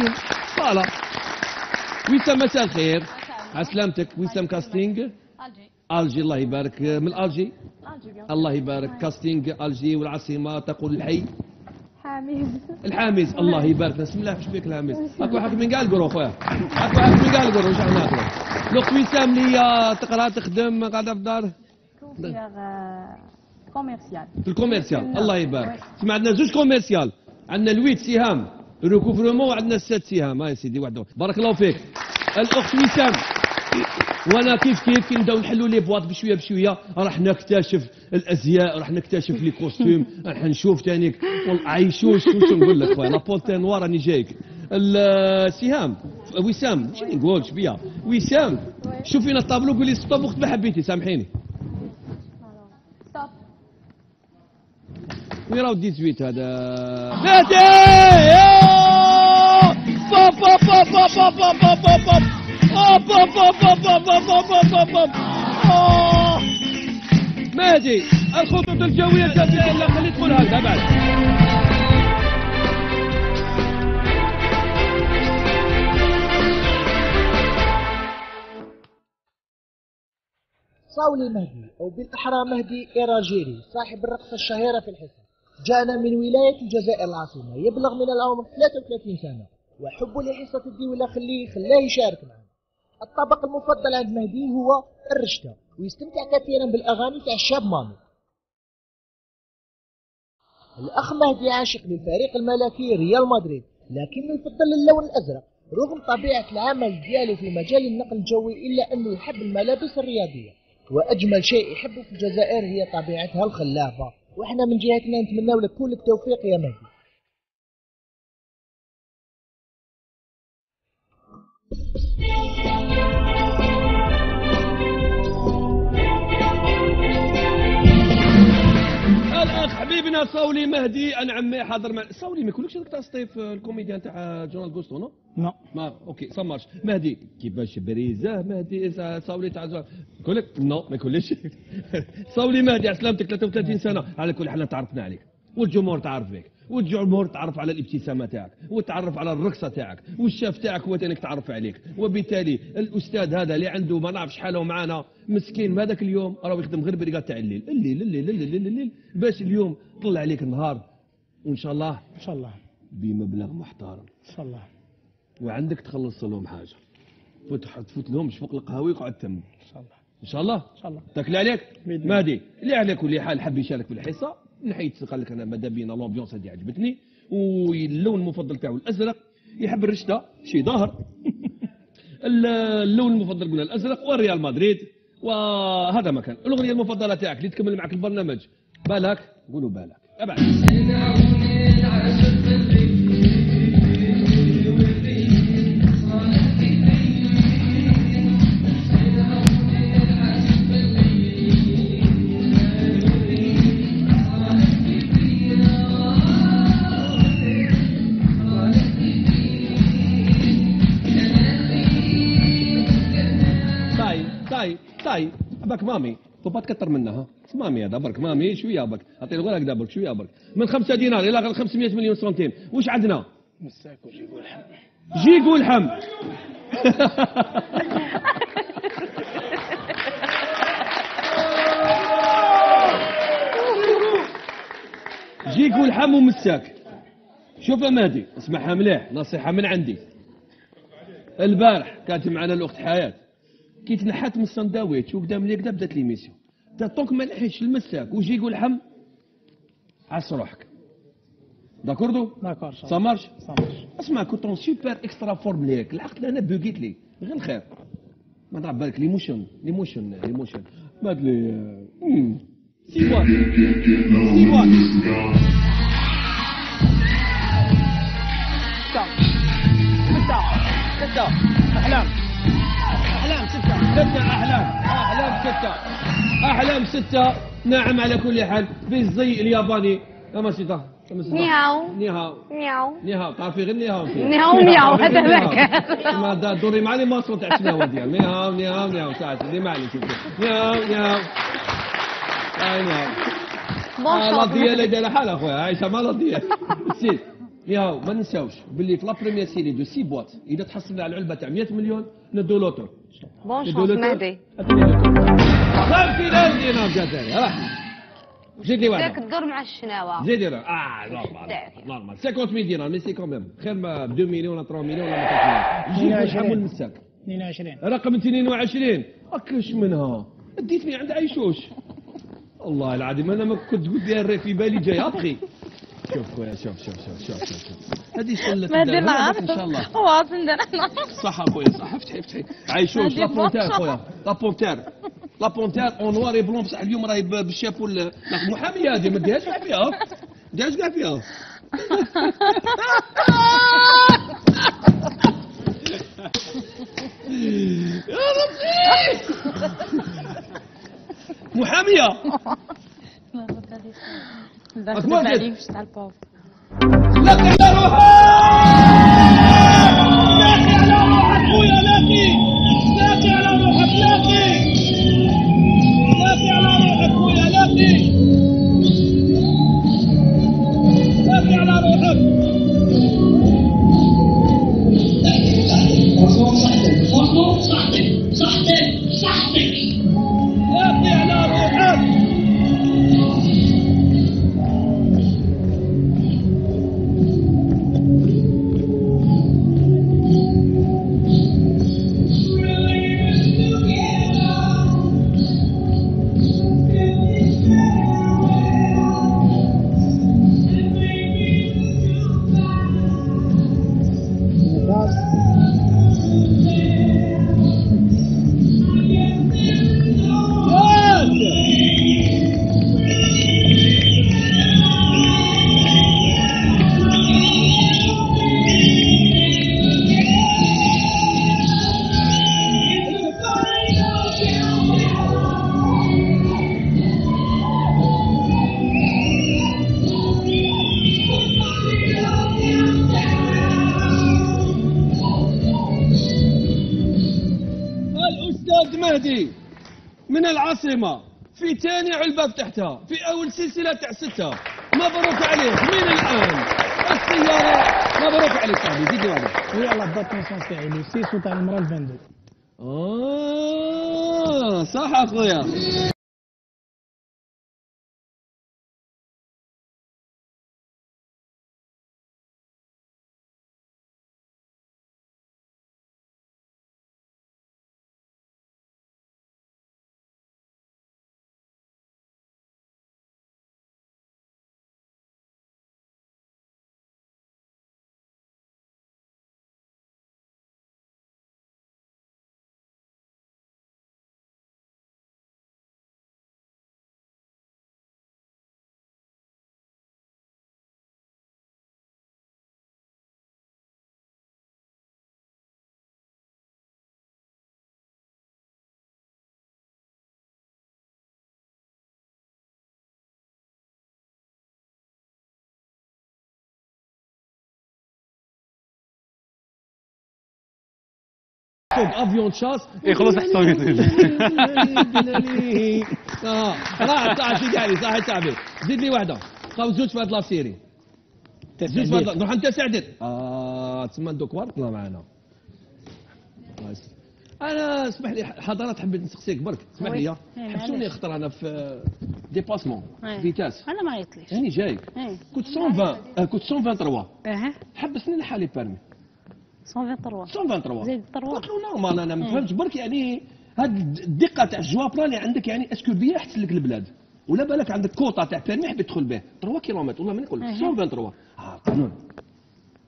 كاستينغ فوالا وسام مساء الخير على سلامتك وسام كاستينغ الجي الجي الله يبارك من الجي الجي الله يبارك كاستينغ الجي والعاصمه تقول الحي حميد الحامز الله يبارك بسم الله إيش بيك الحامز اكو حق من قال قرو خويا اكو حق من قال قرو إحنا ناكلو لوك وسام لي تقرا تخدم قاعدة في الدار كوميرسيال في الكوميرسيال الله يبارك سمع عندنا زوج كوميرسيال عندنا الويت سهام ريكوفرمون وعندنا الست سهام هاي سيدي واحد بارك الله فيك. الأخت وسام وأنا كيف كيف كي نبداو نحلوا لي بواط بشوية بشوية راح نكتشف الأزياء راح نكتشف لي كوستيم راح نشوف تانيك عيشوش واش نقول لك خويا؟ لابولتي نوار راني جايك. السهام وسام شنو نقول؟ شبيه وسام شوفينا الطابلو قولي ستوب وقت ما حبيتي سامحيني. ستوب وين راهو 18 هذا مهدي باب باب باب باب باب باب باب باب باب باب باب باب باب باب آه. مهدي الخطوط الجوية جات لا خلي يدخل هذا بعد صاولي مهدي أو بالأحرى مهدي إيراجيري صاحب الرقصة الشهيرة في الحصة جاءنا من ولاية الجزائر العاصمة يبلغ من العمر 33 سنة وحبه لحصة الدولة خليه خلاه يشارك معنا. الطبق المفضل عند مهدي هو الرشتة ويستمتع كثيرا بالأغاني تاع الشاب مامي. الأخ مهدي عاشق للفريق الملكي ريال مدريد لكنه يفضل اللون الأزرق رغم طبيعة العمل دياله في مجال النقل الجوي إلا أنه يحب الملابس الرياضية. وأجمل شيء يحبه في الجزائر هي طبيعتها الخلابة. وإحنا من جهتنا نتمنى لك كل التوفيق يا مهدي. حبيبنا صولي مهدي أنا عمي حاضر مع صولي ما يقولكش هذاك تاع ستيف ال comédien تاع Journal Gosto non؟ non. ما OK ça marche. مهدي. كيفاش بريزة؟ مهدي صولي تاع يقول لك نو ما يقولش صولي مهدي على سلامتك 33 سنة. على كل حال تعرفنا عليك. والجمهور تعرف بك والجمهور تعرف على الابتسامة تاعك وتعرف على الرقصة تاعك والشاف تاعك هو تانيك تعرف عليك. وبالتالي الأستاذ هذا اللي عنده ما نعرفش حاله معانا مسكين هذاك اليوم راه يخدم غير بريقات تاع الليل. الليل الليل الليل الليل, الليل باش اليوم طلع عليك النهار وإن شاء الله إن شاء الله. بمبلغ محترم. إن شاء الله. وعندك تخلص لهم حاجة. تفوت تفوت لهمش فوق القهاوي وقعد تم. إن شاء الله. إن شاء الله؟ إن شاء الله. تاكل عليك. مادي اللي على كل حال حب يشارك في الحصة. نحيت قال لك أنا ماذا بينا لومبيونس هذه عجبتني واللون المفضل تاعو الأزرق يحب الرشدة شي ظاهر. اللون المفضل قلنا الأزرق والريال مدريد وهذا مكان. الأغنية المفضلة تاعك اللي تكمل معك البرنامج. بالك؟ قولوا بالك. أبعد. طيب باك مامي تو با تكتر منها ها؟ مامي هذا؟ برك مامي شوية برك أعطيني غير هكذا برك شوية برك من 5 دينار إلى 500 مليون سنتيم واش عندنا؟ مساك وجيبوا الحم. جيكو اللحم جيكو اللحم ومساك. شوف يا مهدي اسمعها مليح نصيحة من عندي. البارح كانت معنا الأخت حياة. كي تنحت من الساندويتش وبدا ملي كدا بدات ليميسيون. تا طونك ما لحقش المساك وجي يقول حم عس روحك. داكوردو؟ داكور سا مارش سا مارش اسمع كوتون سوبر اكسترا فورم ليك. العقل أنا بوقيت لي. غير الخير. ما على بالك ليموشن ليموشن ليموشن. بعد لي سي وات سي وات كتا كتا كتا احلام أحلام ستة. ستة أحلام. أحلام ستة. أحلام ستة. نعم على كل حال. بالزي الياباني. كما سيتا نيهاو. نيهاو. مياو نيهاو. تعرفي غير نيهاو. نيهاو مياو، هذا نيهاو. ذاك. ما دوري معي ما صوت تاع شنو ديال نيهاو نيهاو نيهاو. ساعات معلي شوف نيهاو نيهاو. نيهاو. آه، لا بونشور ديال اللي دايره حالها خويا عايشة مع لا ديال سير ياو ما ننساوش. باللي في لا بريمير سيري دو سي بواط إذا تحصلنا على علبه تاع 100 مليون ندو لوتو. بون شونس مهدي 50000 دينار جزائري راح زيد لي داك واحد الدور مع الشناوة. زيد لي آه نورمال. نورمال 50000 دينار مي سي كوميم خير ما ب 2 مليون ولا 3 مليون ولا ما 3 مليون المساك 22 رقم 22 أكلش منها. أديتني عند عيشوش. والله العظيم أنا ما كنت قلت الري في بالي جاي. أبخي. شوف خويا شوف شوف شوف شوف شوف, شوف. هذه ما دير هذاك إن شاء الله. هو عندنا إحنا صح أخويا صح. افتحي افتحي. عيشوش هذه لا بونتير بونشا. خويا لا بونتير. لا بونتير أون نوار اي بلون. بصح اليوم راهي ب- بالشابو ال- لا، محاميه هذه ما ديهاش كاع فيها. ما ديهاش كاع فيها. يا ربي! محامية. تاع البوف لاقي على روحك لاقي على روحك خويا لاقي لاقي على روحك لاقي العاصمة في ثاني علبة فتحتها في أول سلسلة تاع ستة مبروك عليك. من الآن؟ السيارة. مبروك عليك. صاحبي زيد لي واحدة هي لا دات نيسونس تاعي لو 6 وتاع المراه 22 آه صح أخويا. فوق افيون شاس إيه، خلاص احسن آه راه صح شي قال لي صح صاحبي زيد لي واحدة بقاو زوج في هاد لا سيري زوج في هاد نروح انت سعدت آه تسمى معنا الله يسلمك. أنا اسمح لي حضرات حبيت نسقسيك. برك اسمح لي. إيه، حبسوني. خطر أنا في ديباسمون إيه. فيتاس. أنا ما عيطليش هاني جايك. إيه. كنت 120 آه، كنت 123 أها حبسني لحالي بيرمي 123 123 زيد 3 قلت له نورمال أنا ما فهمتش برك يعني هاد الدقة تاع الجوابره اللي عندك يعني اسكو بيا احسن لك البلاد؟ ولا بالك عندك كوطة تاع بيرمي حبيت تدخل به؟ 3 كيلومتر. والله ما نقول 123 آه قانون.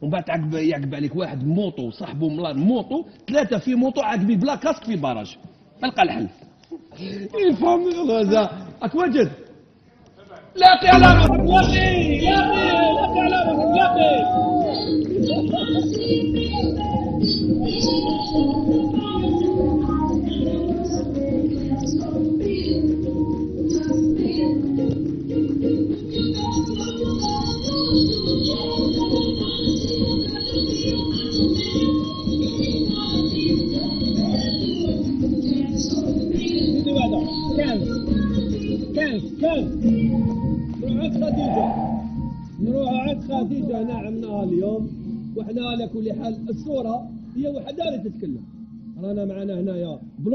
ومن بعد تعقب يعقب عليك واحد موطو صاحبه موطو ثلاثة في موطو عاقبين بلا كاسك في باراج القى الحل. يفهم الغزاء أك وجد لاقي على روحك لاقي لاقي لاقي على روحك لاقي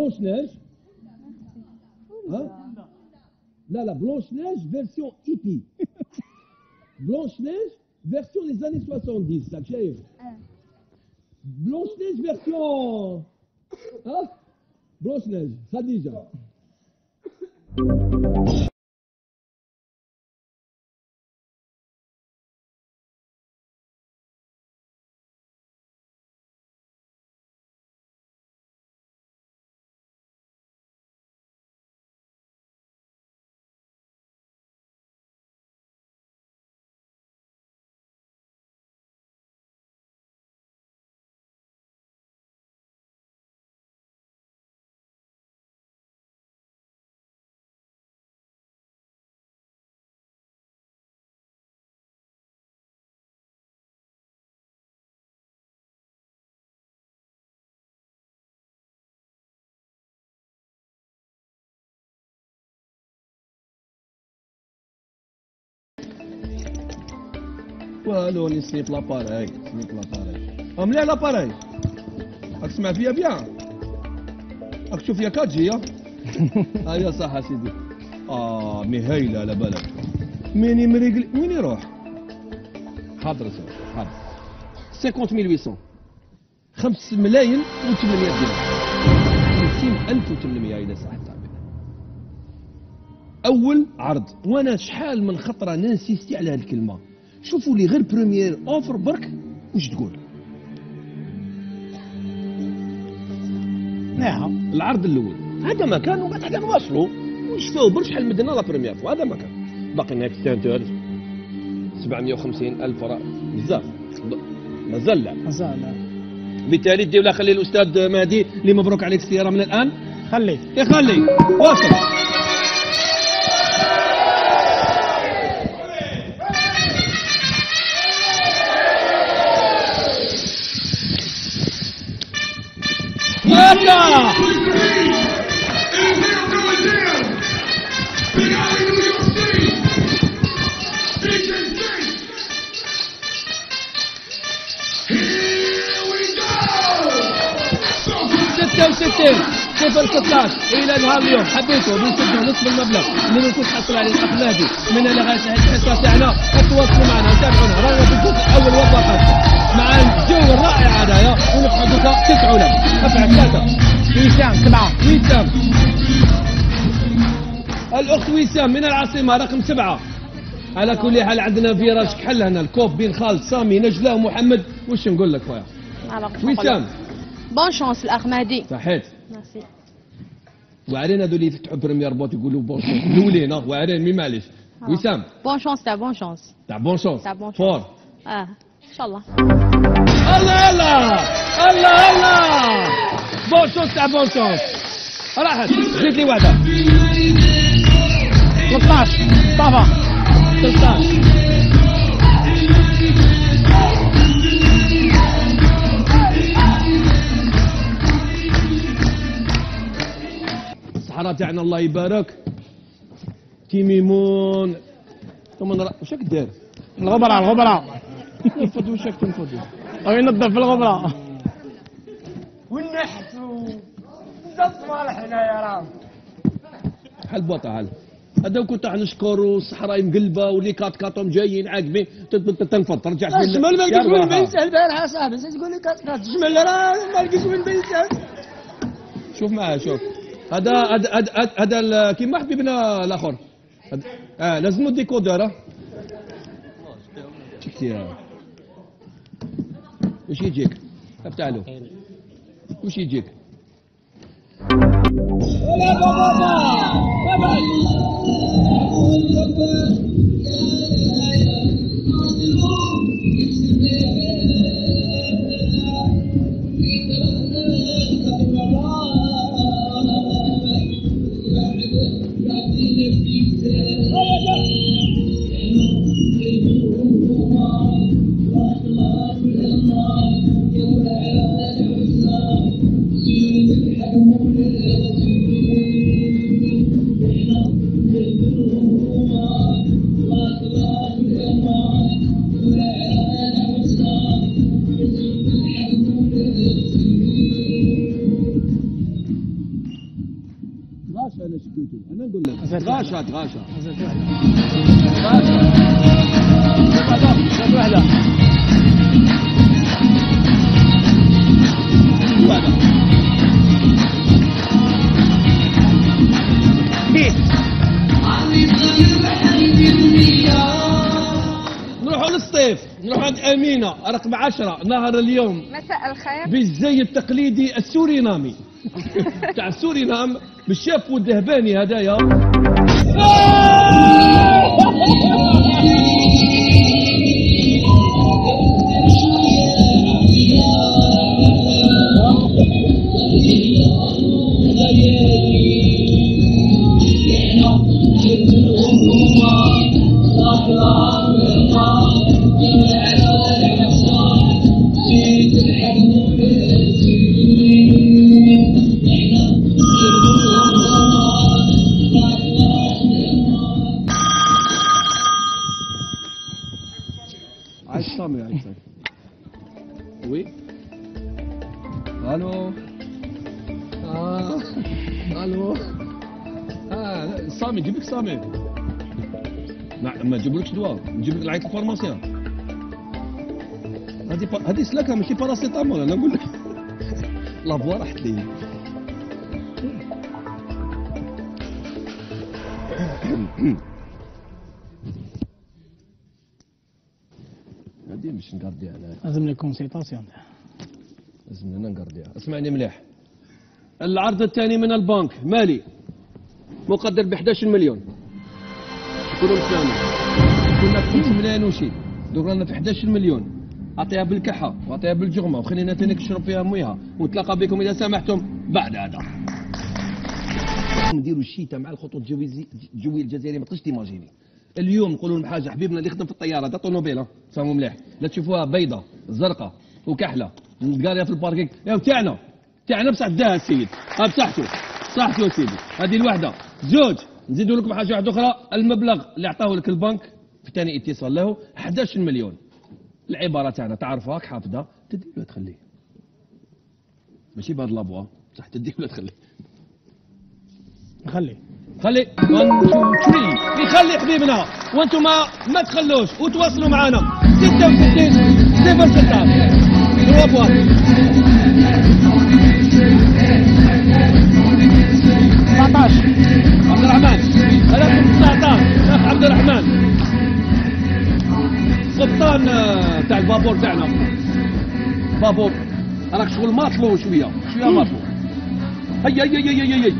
Blanche-Neige. Hein? Là, la Blanche-Neige, version hippie. Blanche-Neige, version des années 70, ça. Blanche-Neige, version. Hein? Blanche-Neige, ça dit déjà. والو ني سنيت لاباراي سنيت لاباراي آه مليح لاباراي راك تسمع فيا بيان راك تشوف فيا كاتجي ها هيا صح سيدي آه مي هايله على بالك مين يمريق وين يروح حاضر سيدي حاضر 50800 5 ملايين و800 دينار 50800 إذا صح التعبير اول عرض وأنا شحال من خطره ننسيستي على هذه الكلمة شوفوا لي غير première offre برك واش تقول؟ نعم. العرض الأول. هذا ما كان وبعد هذا نواصلوا ونشفاو برك شحال مدنا la première fois هذا ما كان باقي لنا اكستنتور 750 ألف راه بزاف. مازال لا. مازال بالتالي دي ولا خلي الأستاذ مهدي اللي مبروك عليك السيارة من الآن. خلي. يخلي واصل. يلا ستة وستين صفر 16 إلى نهار اليوم. حبيتوا بنسدوا نصف المبلغ. اللي بنكون حصل عليه الاخ نادي من لغايه الحصه تاعنا تواصلوا معنا تابعونا. رانا في الجزء الأول والفقط مع الجو الرائع هذايا ونقعدوا تسعوا له أربعة ثلاثة. وسام سبعة وسام الأخت وسام من العاصمة رقم سبعة. على كل حال عندنا فيراج كحل هنا الكوف بين خالد سامي نجلة ومحمد. وش نقول لك خويا؟ وسام bonne chance الأخ مهدي. صحيت. ميرسي وعرين هذول اللي يفتحوا première boîte يقولوا bonne chance الاولين وعرين mais معليش. وسام bonne chance تاع bonne chance تاع bonne chance تاع بون فور. آه. شاء الله. الله الله الله. الله bonne chance تاع bonne chance راحت زيد لي واحدة 13 طافا 13 الصحراء تاعنا الله يبارك. تيميمون ثم نرى واش راك داير؟ الغبرة الغبرة تنفض واش راك تنفض؟ أو ينظف في الغبرة بحال بوطه هل هذا كنت راح نشكروا الصحراء مقلبه واللي كات كاتهم جايين ت- تنفض ترجع في الجمل ما يا لقيت وين. بيسال البارحة صاحبي تقول لي كات كات الجمل راه ما لقيت وين بيسال شوف معاه شوف هذا هذا هذا- كيما حبيبنا الآخر آه لازم الديكودر آه شفتي وش يجيك. طب تعالوا. وش يجيك. ولا بابا! بابا! رقم عشرة نهر اليوم. مساء الخير. بالزي التقليدي السورينامي تاع السورينام بالشاف والذهباني هدايا. هذه سلاكه ماشي باراسيتامول. أنا نقول لك. la voix راحت لي. هذه مش نقرديها أنا. لازم لي consultation لازم لنا نقرديها اسمعني مليح. العرض الثاني من البنك مالي. مقدر ب 11 مليون. كلهم سلامة كنا في 5 ملايين وشي. دوك رانا في 11 مليون. اعطيها بالكحة واعطيها بالجغمة وخلينا تاني نشرب فيها مويها ونتلاقى بكم إذا سمحتم بعد هذا. نديروا الشيتا مع الخطوط الجوية الجزائرية ما تقدرش تيماجيني اليوم نقولوا لهم حاجة حبيبنا اللي يخدم في الطيارة تاع طوموبيل ها، فهموا مليح. لا تشوفوها بيضة زرقاء وكحلة. قاريه في ال parking يا تاعنا تاعنا بصح داها السيد. بصحته صحته سيدي. هذه الوحدة. زوج نزيدوا لكم حاجة واحدة أخرى المبلغ اللي أعطاه لك البنك في ثاني اتصال له 11 مليون. العباره تاعنا تعرفها راك حافظها تدي له تخليه؟ ماشي بهاد لافوا بصح تدي له تخليه؟ خلي. خلي. 1 2 3 يخلي حبيبنا وأنتم ما, ما تخلوش. وتواصلوا معنا. 66 صفر 6 برافو عبد الرحمن. هلاكم 19 اخ عبد الرحمن. قبطان آه، تاع البابور تاعنا. بابور راك شغل ماطلو شوية شوية ماطلو. هيا هيا هيا هيا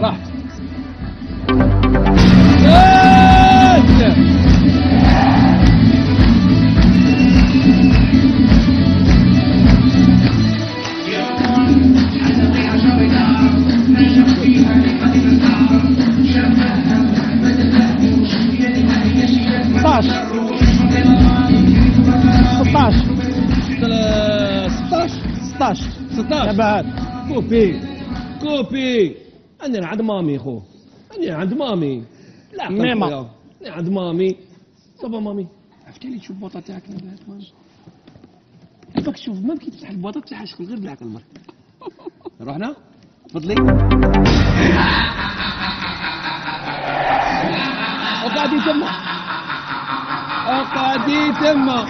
راح. 16 16 16 16 كوبي كوبي أنا عند مامي خو أنا عند مامي لا أنا عند مامي صبا مامي عرفتي اللي تشوف البوطه تاعك عرفك تشوف ما كي تفتح البوطه تاعها شكون غير بالعقل المرك روحنا تفضلي اقعدي تما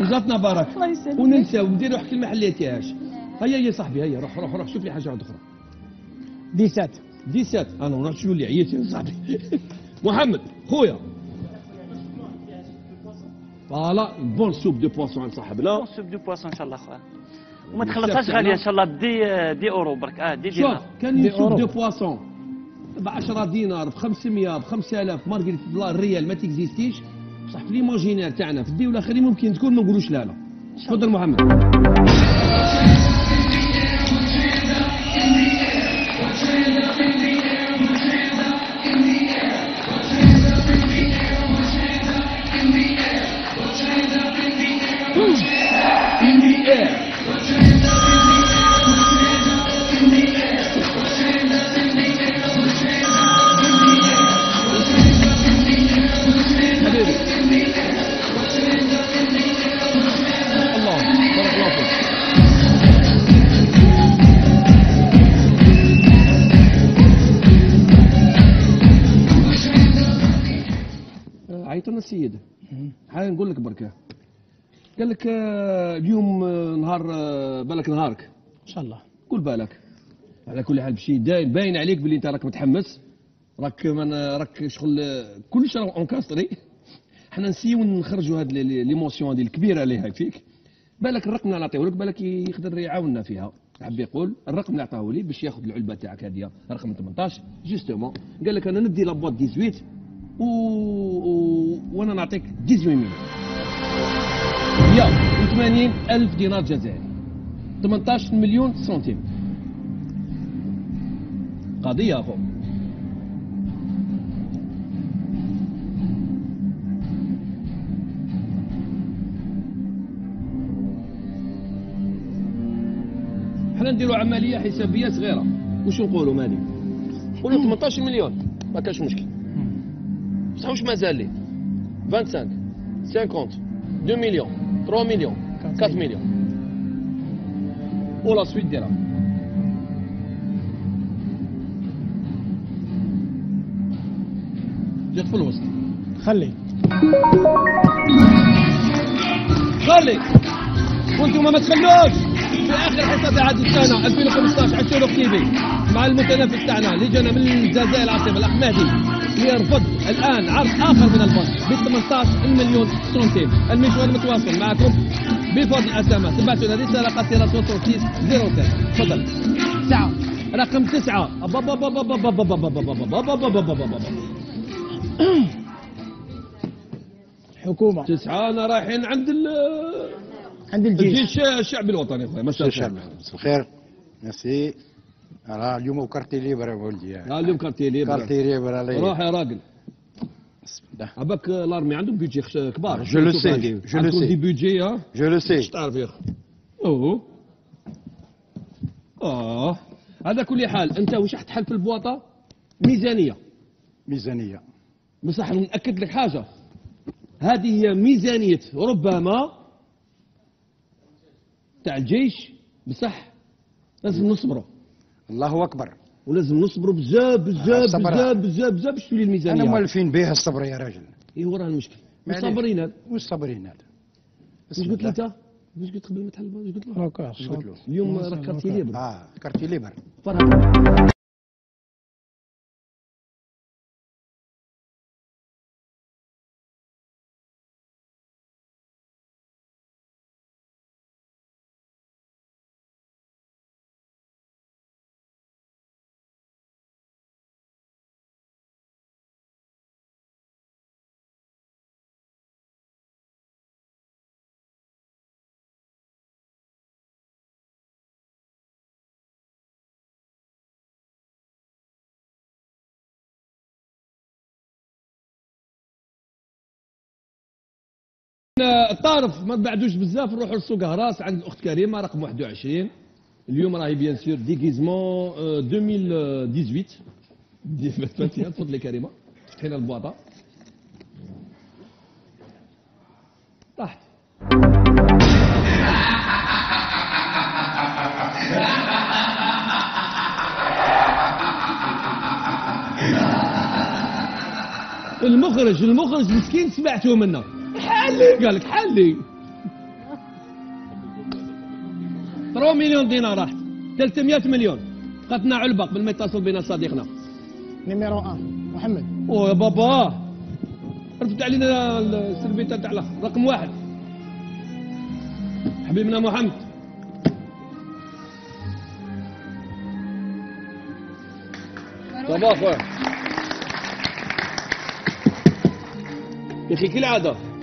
وزاتنا بارك. الله يسلمك. وننسى ونديروا حكي المحلات ياش هيا يا صاحبي هيا روح روح روح شوف لي حاجة أخرى. 17 17 أنا نروح شو اللي عييت يا صاحبي؟ محمد خويا. voilà bonne soupe de poisson عند صاحبنا soupe de poisson ان شاء الله خويا وما تخلصهاش. غالية ان شاء الله بدي dix euros برك. آه دي شوف دينار كان des soupes. De poisson ب 10 دينار ب 500 ب 5000 مارغريت دولار الريال ما تكزيستيش بصح في l'imaginaire تاعنا في الدولة الآخرين ممكن تكون ما نقولوش لا لا. تفضل محمد. أنا السيد حاجة نقول لك بركة. قال لك آه، اليوم آه، نهار آه، بالك نهارك. إن شاء الله. قول بالك. على كل حال بشي داين باين عليك باللي انت راك متحمس. راك من راك شغل كلش راه اونكاستري حنا نسيو نخرجوا هاد l'é- l'é- l'émotion هذه الكبيرة اللي هاي فيك. بالك الرقم اللي نعطيه لك بالك يقدر يعاوننا فيها. حب يقول الرقم اللي عطاه لي باش ياخذ العلبة تاعك هذه رقم 18 justement. قال لك أنا ندي لابوات 18 و... و... وأنا نعطيك 18 مليون 180 ألف دينار جزائري. 18 مليون سنتيم. قضية أخو. حنا نديروا عملية حسابية صغيرة. واش نقولوا مالي؟ نقولوا 18 مليون. ما كاش مشكل. Sanj Mazalé, 25, 50, 2 millions, 3 millions, 4 millions. Ou la suite des rames. يدخل وسط خلي خلي وانتم ما تخلوش في آخر حصة تاع هذه السنة 2015 عشتوا له كتيبي مع المتنافس تاعنا اللي جانا من الجزائر العاصمة الأحمدي. يرفض الآن عرض آخر من البنك ب 18 مليون سنتيم. المشوار متواصل معكم بفضل اسامه تبعتوا لنا رسالة قصيرة صوت 06 تفضل. تسعة. رقم تسعة. حكومة تسعة أنا رايحين عند عند الجيش. الجيش الشعبي الوطني أخويا مساء الخير مساء الخير ميرسي. راه اليوم كارتي ليبر يا ولدي اليوم كارتي ليبر كارتي ليبر روح يا راجل. بسم الله. عباك لارمي عندهم بيجي كبار. Sais, عندي. je le عندكم sais. دي بيجي ها؟ جو لو سي تعرف يا أخي. أوه. آه. على كل حال. أنت واش راح تحل في البواطة؟ ميزانية. ميزانية. بصح نأكد لك حاجة. هذه هي ميزانية ربما تاع الجيش بصح لازم نصبروا الله أكبر. ولازم نصبروا بزاف بزاف. بزاف بزاف بزاف باش تولي أنا الميزانيه مولفين به الصبر يا راجل. اي هو راه المشكل. معليش. مصابرين هذا. وش صابرين هذا. واش قلت. أنت؟ واش قلت قبل ما تحل واش قلت له؟ اليوم راك quartier libre. آه quartier libre. الطارف ما بعدوش بزاف نروحوا لسوق هراس عند الاخت كريمة رقم 21 اليوم راهي bien sûr déguisement آه، 2018 دي- فاتيها تفضلي كريمة فتحينا البواطة. طاحت. المخرج المخرج مسكين سمعته منا حلي. قال لك حلي. 3 مليون دينار راحت 300 مليون. قتنا علبه قبل ما يتصل بنا صديقنا. نيميرو 1 محمد. أوه يا بابا. رفد علينا السربيتة تاع رقم واحد. حبيبنا محمد. صباح خويا يا أخي كالعاده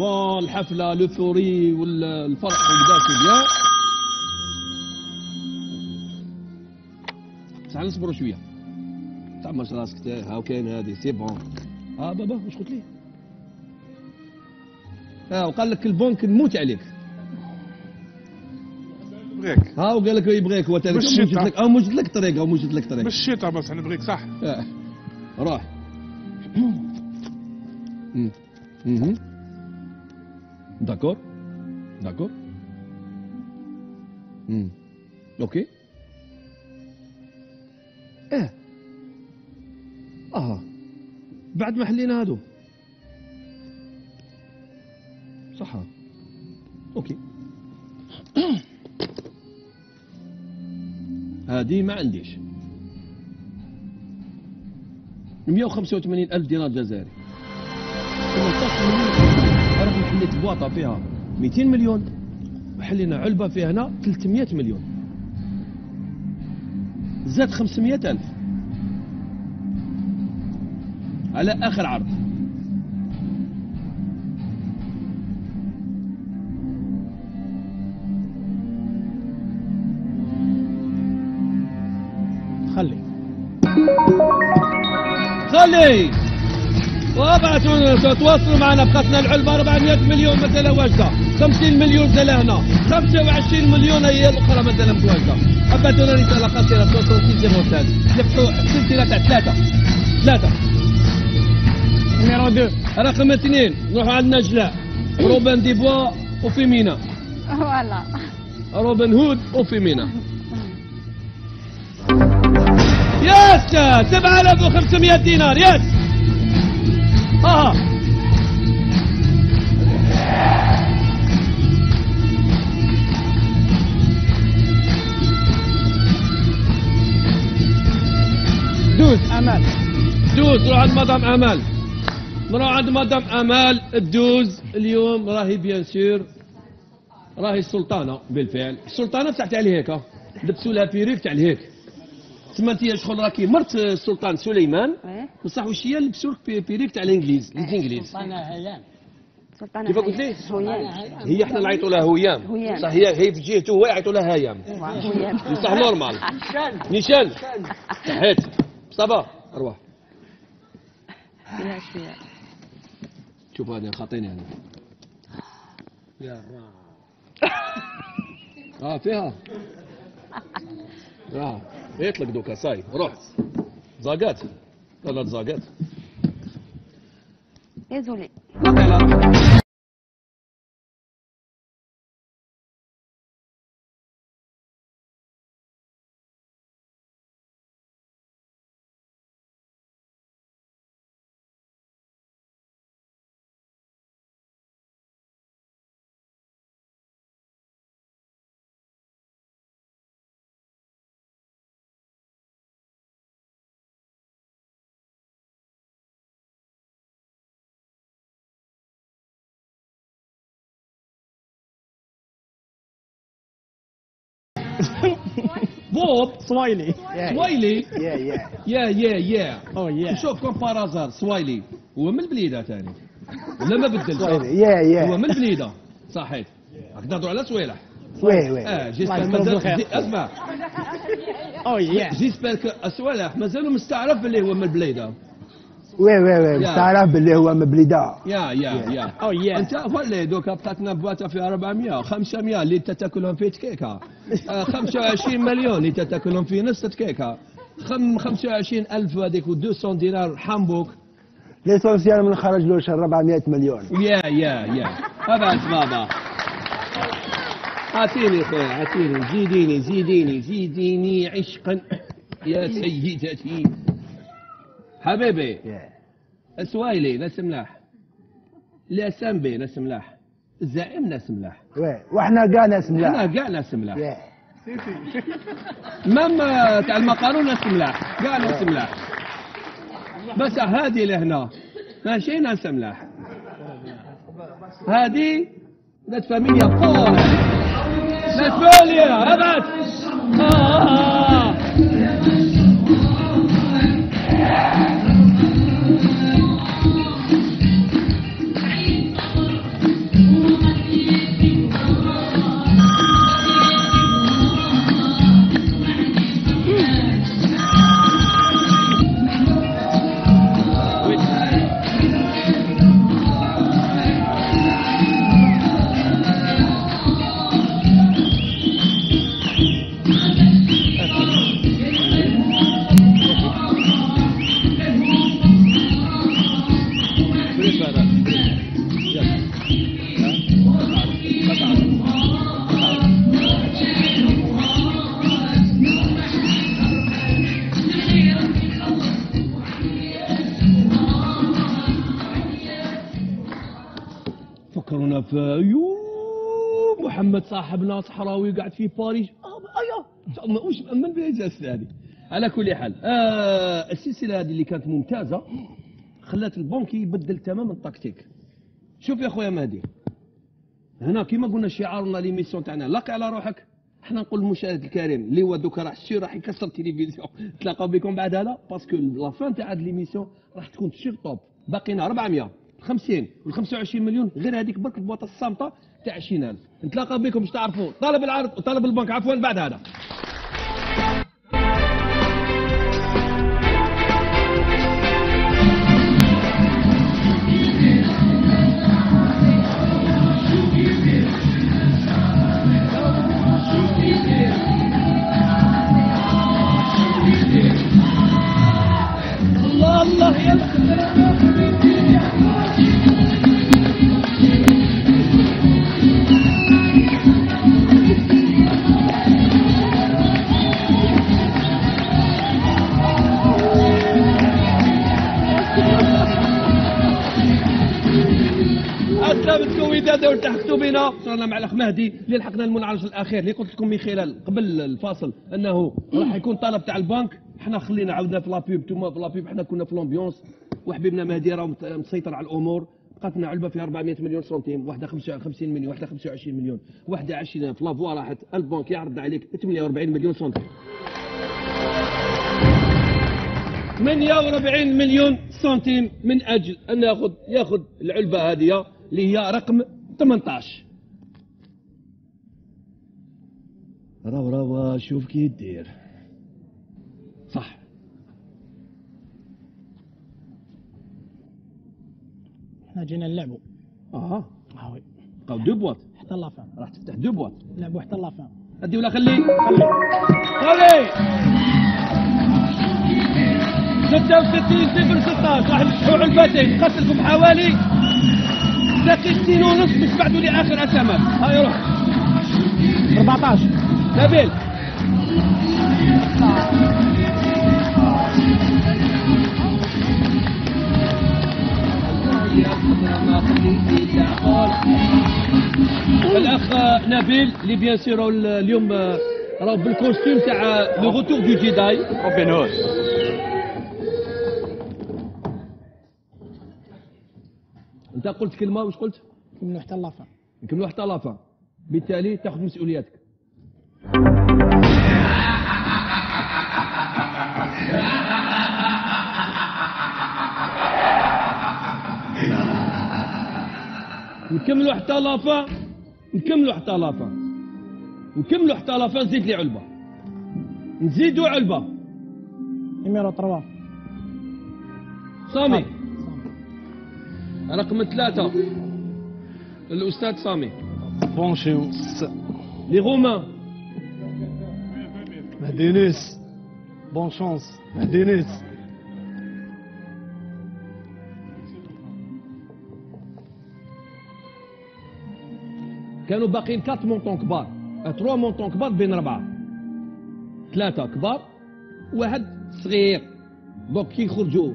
الحفله لوفوري والفرح وكذا سي بيان بصح نصبروا شوية. تعمش راسك تا- هاو كاين هذه سي بون آه بابا واش قلت لي؟ آه وقال لك البنك نموت عليك. بغيك ها وقال لك يبغيك هو تاني بالشتاء. موجد لك أو موجد لك طريق أو موجد لك طريق بالشتاء بس نبغيك صح. آه. روح. مم. مهم. d'accord d'accord مم. OK آه بعد ما حلينا هادو. صح OK هذه ما عنديش. 185 ألف دينار جزائري. 18 مليون. بواطة فيها 200 مليون وحلينا علبة فيها هنا 300 مليون. زاد 500 ألف. على آخر عرض. خلي. خلي! تواصلوا معنا بقتنا العلبة 400 مليون مثلا واجدة. 50 مليون زلا هنا 25 مليون هي الأخرى مثلا متواجدة أبعتونا رسالة قصيرة 6603 لفتحوا سلسلة تاع ثلاثة ثلاثة. numéro 2 رقم اثنين نروحوا عند نجلاء Robin des Bois au féminin voilà. Robin Hood au féminin yes 7500 دينار yes. ها douze أمل. douze نروح عند مدام امال نروح عند مدام امال ال douze اليوم راهي bien sûr. راهي السلطانة بالفعل. السلطانة تاع تاع الهيك ها. لبسوا لها perruque تاع الهيك تما انت شغل راكي مرت السلطان سليمان بصح واش هي لبسوا لك بي- perruque تاع الإنجليز الإنجليز. سلطانة كيف قلت لي؟ هي إحنا نعيطوا لها هويام هويام. صح هي هي في جهته هو يعيطوا لها هيام. بصح normal. نيشان. صحيت صبا. أروح. شوف هذه خاطيني أنا يا آه فيها. آه يطلق دوكا ساي روح زاقات ثلاث زاقات ديزولي بوب سوايلي سوايلي يا يا يا يا يا أو يا شوف كون بارازار سوايلي هو من البليدة ثاني ولا ما بدلش؟ يا هو يا من البليدة. صحيت راك تهضروا على سويلح وي وي آه جيسبر مازال أسمع. أو يا جيسبر كو سوالح مازالوا مستعرف باللي هو من البليدة. وي وي وي يا. مستعرف باللي هو مبليدا يا يا يا أو يا انت ولا دوكا بقاتنا بواتا فيها 400 500 اللي انت تاكلهم في تكيكه آه، 25 مليون اللي انت تاكلهم في نص تكيكه خم 25 الف هذيك و 200 دينار حامبوك ليسونسيال من خرج له شهر 400 مليون يا يا يا ابعد بابا اعطيني خير اعطيني زيديني زيديني زيديني عشقا يا سيدتي حبيبي. اسوايلي ناس ملاح لا ناس ملاح الزعيم ناس ملاح وإحنا كاع ناس إحنا ملاح كاع ناس ملاح يا. même تاع المقارون ناس ملاح كاع ناس ملاح بس هذه لهنا. ماشي؟ ناس ملاح هذه ناس فاميليا. بور ناس فاميليا ابعد آه. شاف يو محمد صاحبنا صحراوي قاعد في باريس. آه أيوه. مش مأمن بالإجازة هذه؟ على كل حال آه السلسلة هذه اللي كانت ممتازة خلات البنك يبدل تماما التكتيك. شوف يا خويا مهدي هنا كيما قلنا شعارنا l'émission تاعنا لق على روحك. إحنا نقول للمشاهد الكريم اللي هو دوكا راح الشي راح يكسر التلفزيون. تلاقاو بكم بعد هذا parce que la fin تاع هاد l'émission راح تكون سيغ توب. باقينا 400 50 وال 25 مليون غير هذيك برك البواطة الصامتة تاع 20000 نتلاقاو بكم باش تعرفوا طلب العرض وطلب البنك. عفوا بعد هذا. بنا صرنا مع الأخ مهدي اللي لحقنا المنعرج الأخير اللي قلت لكم من خلال قبل الفاصل أنه راح يكون طلب تاع البنك. إحنا خلينا عاودنا في لابيب انتوما في لابيب إحنا كنا في لومبيونس وحبيبنا مهدي راه مسيطر على الأمور. بقات لنا علبة فيها 400 مليون سنتيم واحدة 55 مليون واحدة 25 مليون. واحدة 20 في لافوا راحت. البنك يعرض عليك 48 مليون سنتيم. 48 مليون سنتيم من أجل أن ياخذ يأخذ العلبة هذه اللي هي رقم 18 راو راو شوف كي دير صح. إحنا جينا نلعبوا أها آه oui. بقاو deux boîtes. حتى la fin راح تفتح deux boîtes. نلعبوا حتى la fin ادي ولا خلي؟ خلي. خلي. 66 صفر 16 راح نفتحوا علبتين قتلكم حوالي دقيقتين ونص باش بعدوا لي اخر اسماء هاي روح 14 نبيل الاخ نبيل اللي bien sûr اليوم راه بال costume تاع le retour du Jedi روبن انت قلت كلمة واش قلت؟ كملوا حتى la fin نكملوا حتى la fin بالتالي تاخذ مسؤولياتك. نكملوا حتى la fin نكملوا حتى la fin نكملوا حتى la fin نزيد لي علبة. نزيدوا علبة. numéro 3 سامي. رقم ثلاثة. الأستاذ سامي. bonne chance لي رومان مهدينيس bonne chance مهدينيس كانوا باقيين quatre montants كبار. trois montants كبار بين ربعة. ثلاثة كبار واحد صغير. دونك كي يخرجوا.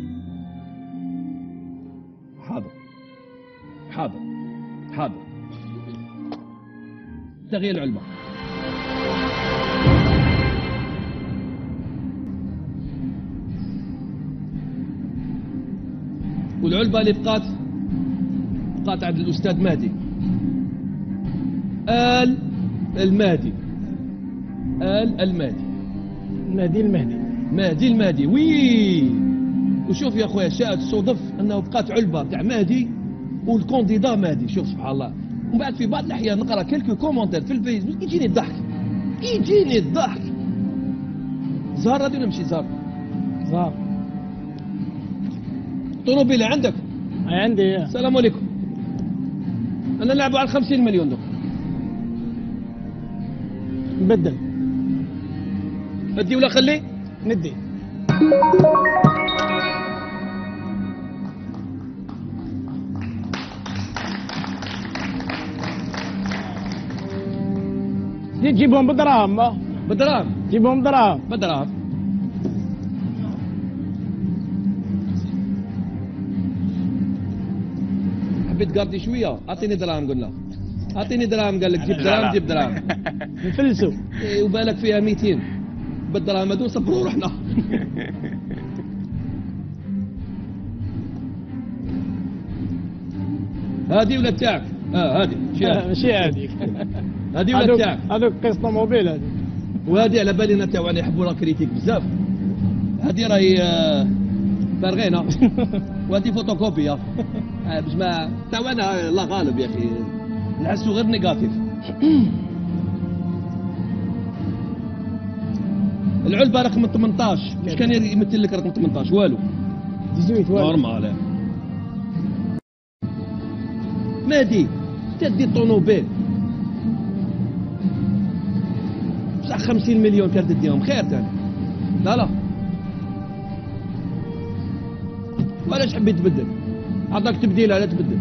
حاضر. حاضر. حاضر. تغيير العلبة والعلبة اللي بقات بقات عند الأستاذ مهدي. آل المهدي. آل المهدي. مهدي المهدي. مهدي المهدي. وي! وشوف يا خويا شاءت الصدف أنه بقات علبة تاع مهدي وال candidat مهدي. شوف سبحان الله. ومن بعد في بعض الأحيان نقرأ quelques commentaires في الفيسبوك يجيني الضحك. يجيني الضحك. زهر هذه ولا ماشي زهر؟ زهر. طوموبيله عندك؟ عندي. السلام عليكم. أنا نلعبوا على 50 مليون دوك نبدل. ادي ولا خلي؟ ندي. دي تجيبهم بدراهم ما بدراهم تجيبهم دراهم بدراهم حبيت قاردي شوية. أعطيني دراهم قلنا أعطيني دراهم قال لك جيب دراهم جيب دراهم نفلسوا. إيه، وبالك فيها 200 بالدراهم هذو صبروا روحنا. هذه ولا تاعك؟ آه هذه. شيلها. ماشي هذيك هذه ولا تاعك؟ هذوك قسط طوموبيل هذه. وهذه على بالي أنا تاع يحبوا لا كريتيك بزاف. هذه راهي آه، فارغينة. وهذه فوتوكوبيا آه، باش ما تاع أنا الله غالب يا أخي. نحسوا غير négatif. العلبة رقم 18 مش كان يمثل لك رقم 18 والو. 18 والو. normal. مهدي تدي طونوبيل. 50 مليون كان تديهم خير تاني. لا لا. وعلاش حبيت تبدل. عطاك تبديلة لا تبدل.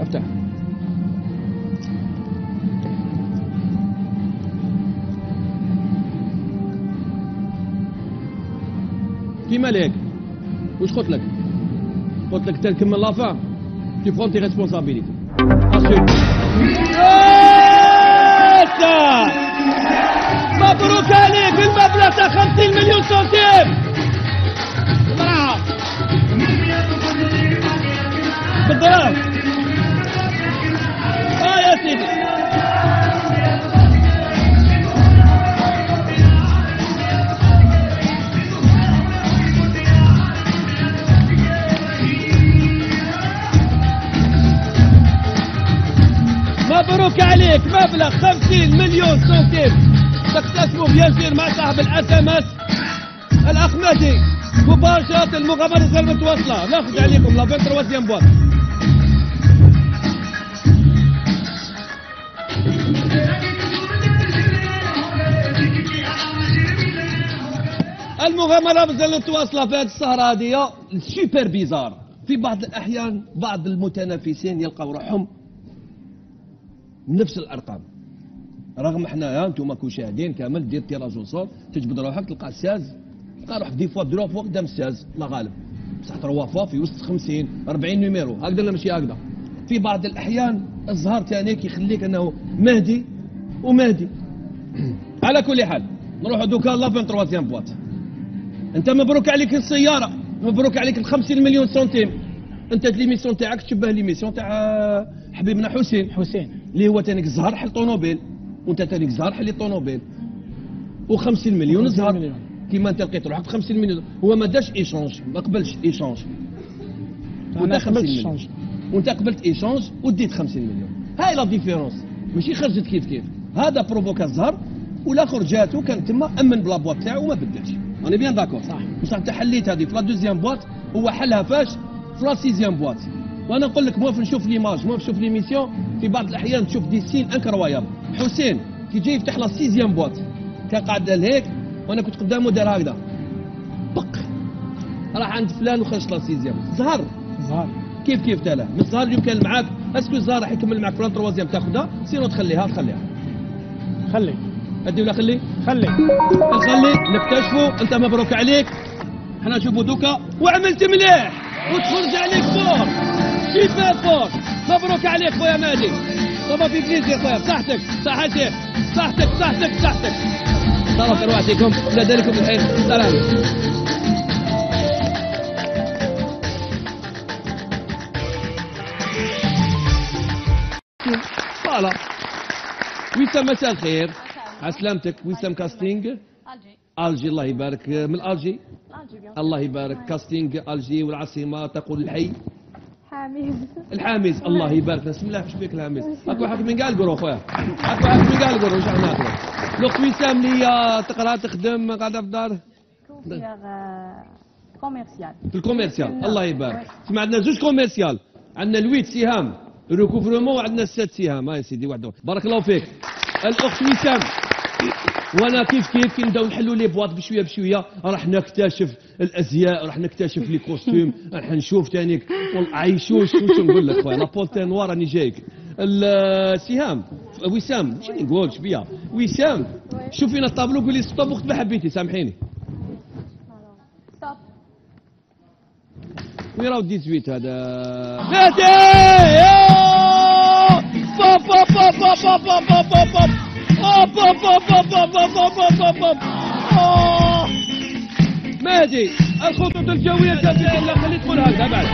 افتح كيما ليك واش قلت لك؟ قلت لك تنكمل لافان tu prends tes responsabilités ensuite مبروك عليك تاع 50 مليون سنتيم. آه يا سيدي. مبروك عليك. مبلغ 50 مليون سنتيم. تقتسموا bien sûr مع صاحب ال SMS الاخ مباشرة المغامرة غير متواصلة ناخذ عليكم la 23 boîte المغامرة مازال متواصلة في هذه السهرة هذه. super bizarre. في بعض الأحيان بعض المتنافسين يلقوا روحهم. نفس الأرقام. رغم إحنا أنتم كمشاهدين كامل دير tirage au sort تجبد روحك تلقى ال seize. تلقى روحك deux fois دروب فوق قدام ال seize الله غالب. بصح trois fois في وسط 50 40 numéro هكذا ولا ماشي هكذا؟ في بعض الأحيان الزهر تانيك يخليك إنه مهدي ومهدي. على كل حال نروحوا دوكا la 23 boîte أنت مبروك عليك السيارة مبروك عليك ال 50 مليون سنتيم. أنت l'émission تاعك تشبه l'émission تاع حبيبنا حسين. حسين. اللي هو تانيك زهر حل طونوبيل. وانت تانيك زهر حل طونوبيل. و50 مليون 50 زهر. كيما انت لقيت روحك ب 50 مليون. هو ما داش échange ما قبلش échange وانت 50 قبلت مليون. l'échange وانت قبلت échange وديت 50 مليون. هاي la différence ماشي خرجت كيف كيف. هذا provoqua الزهر. والآخر جاتو كان تما أمن ب la boîte تاعو وما بدلش أنا bien d'accord صح. بصح أنت حليت هذه في la deuxième boîte هو حلها فاش. في la sixième boîte وأنا نقول لك موف نشوف l'image موف نشوف l'émission في بعض الأحيان تشوف des scènes incroyables حسين كي جاي يفتح la sixième boîte كان قاعد لهيك وأنا كنت قدامه دار هكذا. بق. راح عند فلان وخرج la sixième زهر. زهر. كيف كيف تالا؟ من الزهر اليوم كان معاك؟ est-ce que الزهر راح يكمل معك في la troisième تاخذها sinon تخليها تخليها. خلي. أدي ولا خلي؟ خلي. نخلي نكتشفوا أنت مبروك عليك. إحنا نشوفوا دوكا. وعملت مليح! وتخرج عليك fort super fort مبروك عليك خويا مهدي طبعا fait plaisir خويا. صحتك. صح يا شيخ صحتك. صحتك. صحتك صاروا روحتكم لا ذلكم الخير. سلام. voilà. وسام مساء الخير على سلامتك. وسام casting Alger. الله يبارك. من ألجي؟ الله يبارك. casting Alger. والعاصمة تقول الحي. حميد الحامز الله يبارك بسم الله إيش فيك الحامز أكو حق من قال قرو خويا أكو حق من قال قرو واش إحنا لوقت وسام اللي تقرأ تخدم قاعدة في دار كوفير commercial في ال commercial الله يبارك. سمع عندنا زوج commercial عندنا ال huit سهام. recouvrement عندنا ال sept سهام. ها يا سيدي وحده. بارك الله فيك. الأخت وسام. وأنا كيف كيف كي نبداو نحلوا les boîtes بشوية بشوية راح نكتشف الأزياء راح نكتشف les costumes راح نشوف تانيك. عيشوش واش نقول لك خويا؟ لابولتين noire راني جايك. سهام وسام شنو نقول؟ شبيه وسام شوفي لنا الطابلو؟ قولي stop وقت ما حبيتي سامحيني. وين راهو 18 هذا؟ نادي بوب بوب بوب بوب بوب بوب بوب بوب بوب بوب بوب بوب بوب آه. مهدي الخطوط الجوية الجديدة لا خلي تقول هكذا بعد.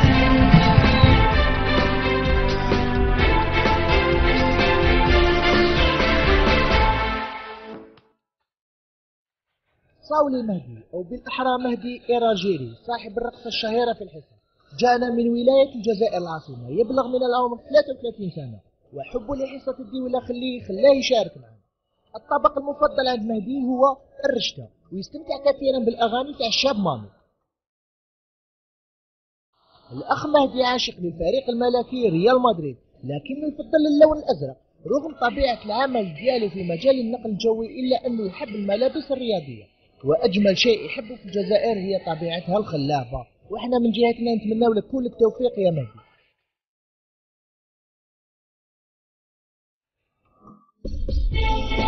صاولي مهدي أو بالأحرى مهدي إيراجيري صاحب الرقصة الشهيرة في الحسن جاءنا من ولاية الجزائر العاصمة يبلغ من العمر 33 سنة. وحبه لحصة الدولة خليه خلاه يشارك معنا. الطبق المفضل عند مهدي هو الرشتة ويستمتع كثيرا بالأغاني تاع الشاب مامي. الأخ مهدي عاشق للفريق الملكي ريال مدريد لكنه يفضل اللون الأزرق رغم طبيعة العمل دياله في مجال النقل الجوي إلا أنه يحب الملابس الرياضية. وأجمل شيء يحبه في الجزائر هي طبيعتها الخلابة. وإحنا من جهتنا نتمنى لك كل التوفيق يا مهدي. الاخ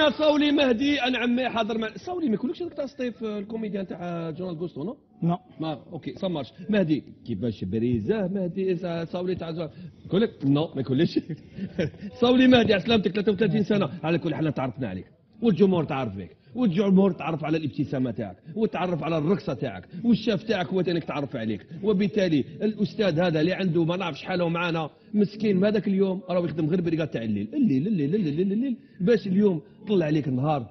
حبيبنا صولي مهدي أنا عمي حاضر مع صولي ما يقولكش هذاك تاع سطيف ال comédien تاع جورنال القوسطو non؟ non. ما أوكي سمارش مهدي. كيفاش بريزة؟ مهدي صولي تاع. يقول لك نو ما يقولش. صولي مهدي على سلامتك 33 سنة. على كل حال تعرفنا عليك. والجمهور تعرف بك والجمهور تعرف على الابتسامة تاعك وتعرف على الرقصة تاعك والشاف تاعك هو تانيك تعرف عليك. وبالتالي الأستاذ هذا اللي عنده ما نعرفش حاله معانا مسكين هذاك اليوم؟ راه يخدم غير بريقات تاع الليل. الليل الليل الليل الليل, الليل باش اليوم طلع عليك النهار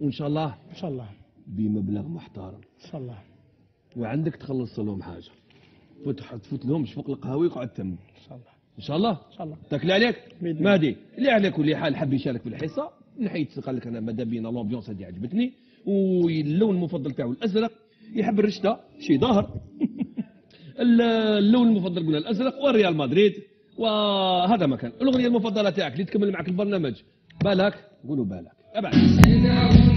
وإن شاء الله إن شاء الله. بمبلغ محترم. إن شاء الله. وعندك تخلص لهم حاجة. تفوت لهمش فوق القهوه يقعد تم. إن شاء الله. إن شاء الله؟ إن شاء الله. تاكل عليك. مهدي. اللي على كل حال حب يشارك في الحصة. نحيت قال لك أنا ماذا بينا لومبيونس هذه عجبتني واللون المفضل تاعو الأزرق يحب الرشدة شي ظاهر. اللون المفضل قلنا الأزرق والريال مدريد وهذا ما كان الأغنية المفضلة تاعك اللي تكمل معك البرنامج. بالك؟ قولوا بالك. أبعد.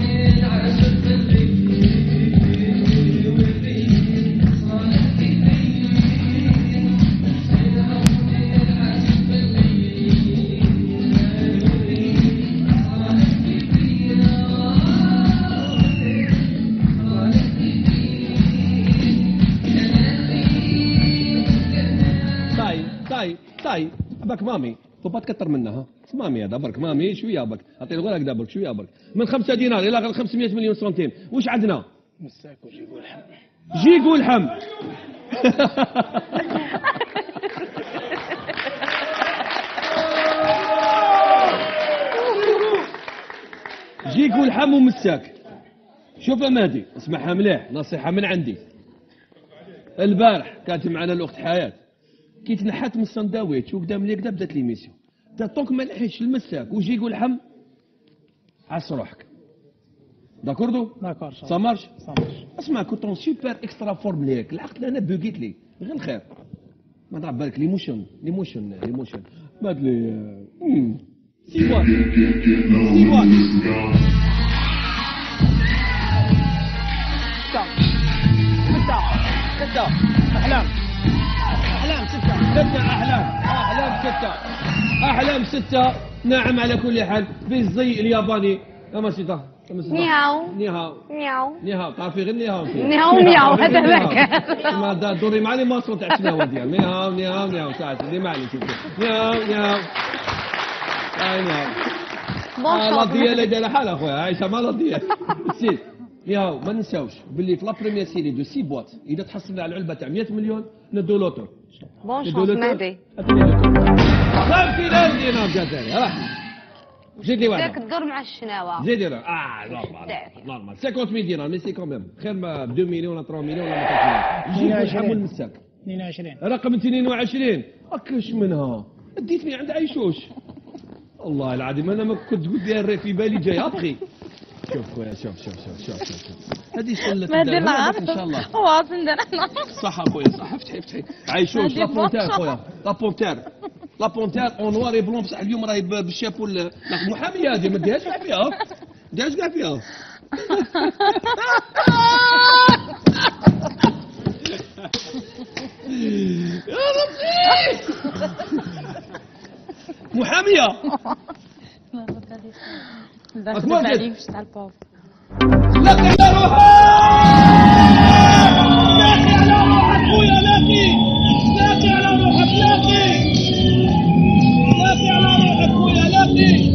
باك مامي. faut تكتر منها. ها مامي هذا برك مامي. شوية برك اعطيني غير هكذا برك شوية برك من خمسة دينار إلى غير 500 مليون سنتيم. واش عندنا؟ مساك وجي يقول حم جي قول حم جي قول حم ومساك. شوف يا مهدي اسمعها مليح نصيحة من عندي. البارح كانت معنا الأخت حياة. كي تنحت من السندويتش وقدام لي كدا بدات ليميسيون. تا طونك ما نحيش المساك وجي يقول حم عس روحك. داكوردو؟ داكور سامارش صامش اسمع كنت سوبر اكسترا فورم ليك. العقل أنا بوقيت لي. غير الخير. ما ضرب بالك ليموشن ليموشن ليموشن. بعد لي مم. سي بوات سي ستة ستة أحلام أحلام. ستة أحلام. أحلام ستة. أحلام ستة. نعم على كل حال. بالزي الياباني. كما ستة كما ستة نيهاو. نيهاو نيهاو تعرفي غير نيهاو. نيهاو هذا نيهاو. ذاك. ما دا- دوري معلي ما صوت تاع شنو ديال نيهاو نيهاو نيهاو ساعات دي معلي نيهاو نيهاو هاي نيهاو آه، لا ديال دايره حالها أخويا. عايشة مع لا ديال. سي. نيهاو ما ننساوش. باللي في la première série de six boîtes إذا تحصل على العلبة تاع 100 مليون ندو loto. Bon loto مهدي 50 دينار جزائري راح زيد لي داك واحد الدور مع الشناوة. زيد لي واحد. آه normal داك. normal 50 دينار mais c'est quand même خير ما ب 2 مليون ولا 3 مليون ولا 4 مليون جيب الحم والمساك 22 رقم 22 اكش منها اديتني عند عيشوش والله العظيم أنا ما كنت قلت لها الري في بالي جاي ابخي شوف خويا شوف شوف شوف شوف شوف شوف. هذه سلة إن شاء الله. هو أنا صح أخويا صح. افتحي افتحي. عايشوش هذه لا بونتير بونشا. خويا. لا بونتير لا بونتير اون نوار بلون بصح اليوم راهي بالشابو محاميه هذه ما ديهاش كاع فيها. ما ديهاش كاع فيها. يا ربي! محامية! أكبر جد. باش تاع البوف لقي على روحك لاقي على روحك خويا لاقي لاقي على روحك لاقي لاقي على روحك خويا لاقي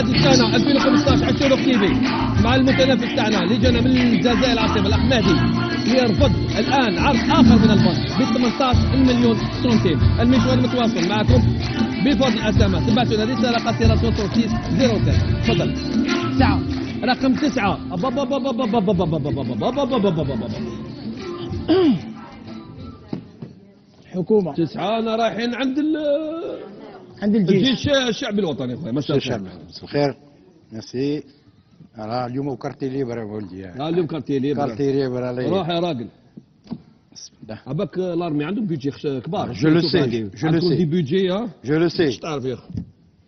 اخر حصه تاع هذه السنة 2015 عشتوا كتيبي مع المتنافس تاعنا اللي جانا من الجزائر العاصمه الاخ مهدي يرفض الان عرض اخر من البنك ب 18 مليون سنتيم المشوار متواصل معكم بفضل الاسامه تبعتوا لنا رساله قصيره 66 07 تفضل تسعه رقم تسعه حكومة تسعه أنا رايحين عند ال- عند الجيش. الجيش. الشعبي الوطني اخويا ما شاء الله. مساء الخير ميرسي. راه اليوم quartier libre يا ولدي. ها اليوم quartier libre quartier libre روح يا راجل. بسم الله. عباك l'armée عندهم budgets كبار. je le sais،. je le sais. des budgets ها؟ je le sais تعرف يا أخي.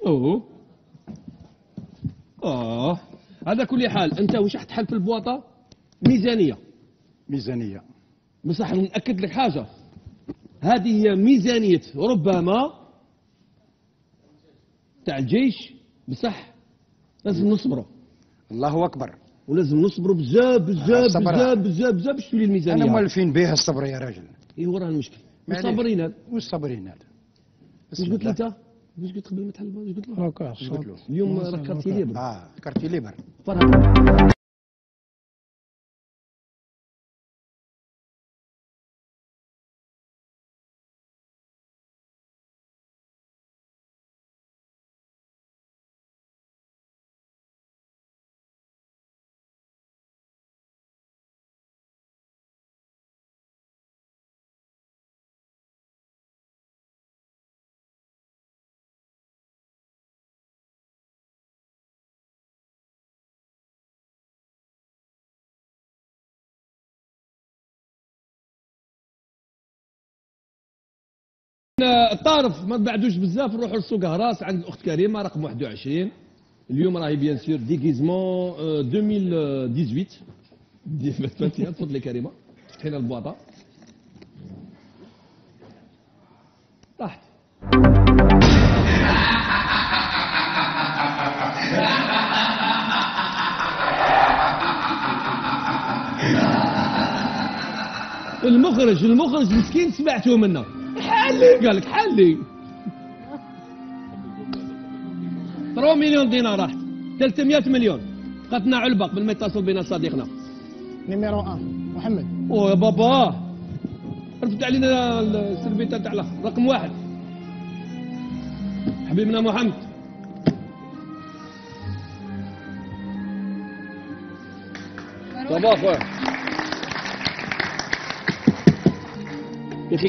أوه. آه. على كل حال أنت واش راح تحل في البواطة؟ ميزانية. ميزانية. بصح نأكد لك حاجة. هذه هي ميزانية ربما تاع الجيش بصح لازم نصبروا الله أكبر. ولازم نصبروا بزاف بزاف. بزاف بزاف بزاف باش تولي الميزانية. أنا مولفين به الصبر يا راجل. إيه هو راه المشكل. معليش. صابرين هذا. والصابرين هذا. واش قلت. أنت؟ واش قلت قبل ما تحل واش قلت له؟ اليوم راه quartier libre. آه quartier libre. فرق الطارف ما بعدوش بزاف نروحوا لسوق هراس عند الأخت كريمة رقم 21 اليوم راهي bien sûr déguisement آه، 2018 dé- فهمتي تفضلي كريمة. فتحينا البواطة. طاحت. المخرج المخرج مسكين سمعته منه. حلي قال لك؟ حلي 3 مليون دينار راحت 300 مليون. قتنا علبق قبل ما يتصل بنا صديقنا. نيميرو 1 محمد. أوه يا بابا. رفد علينا السربيتا تاع رقم واحد. حبيبنا محمد. صباح خويا يا أخي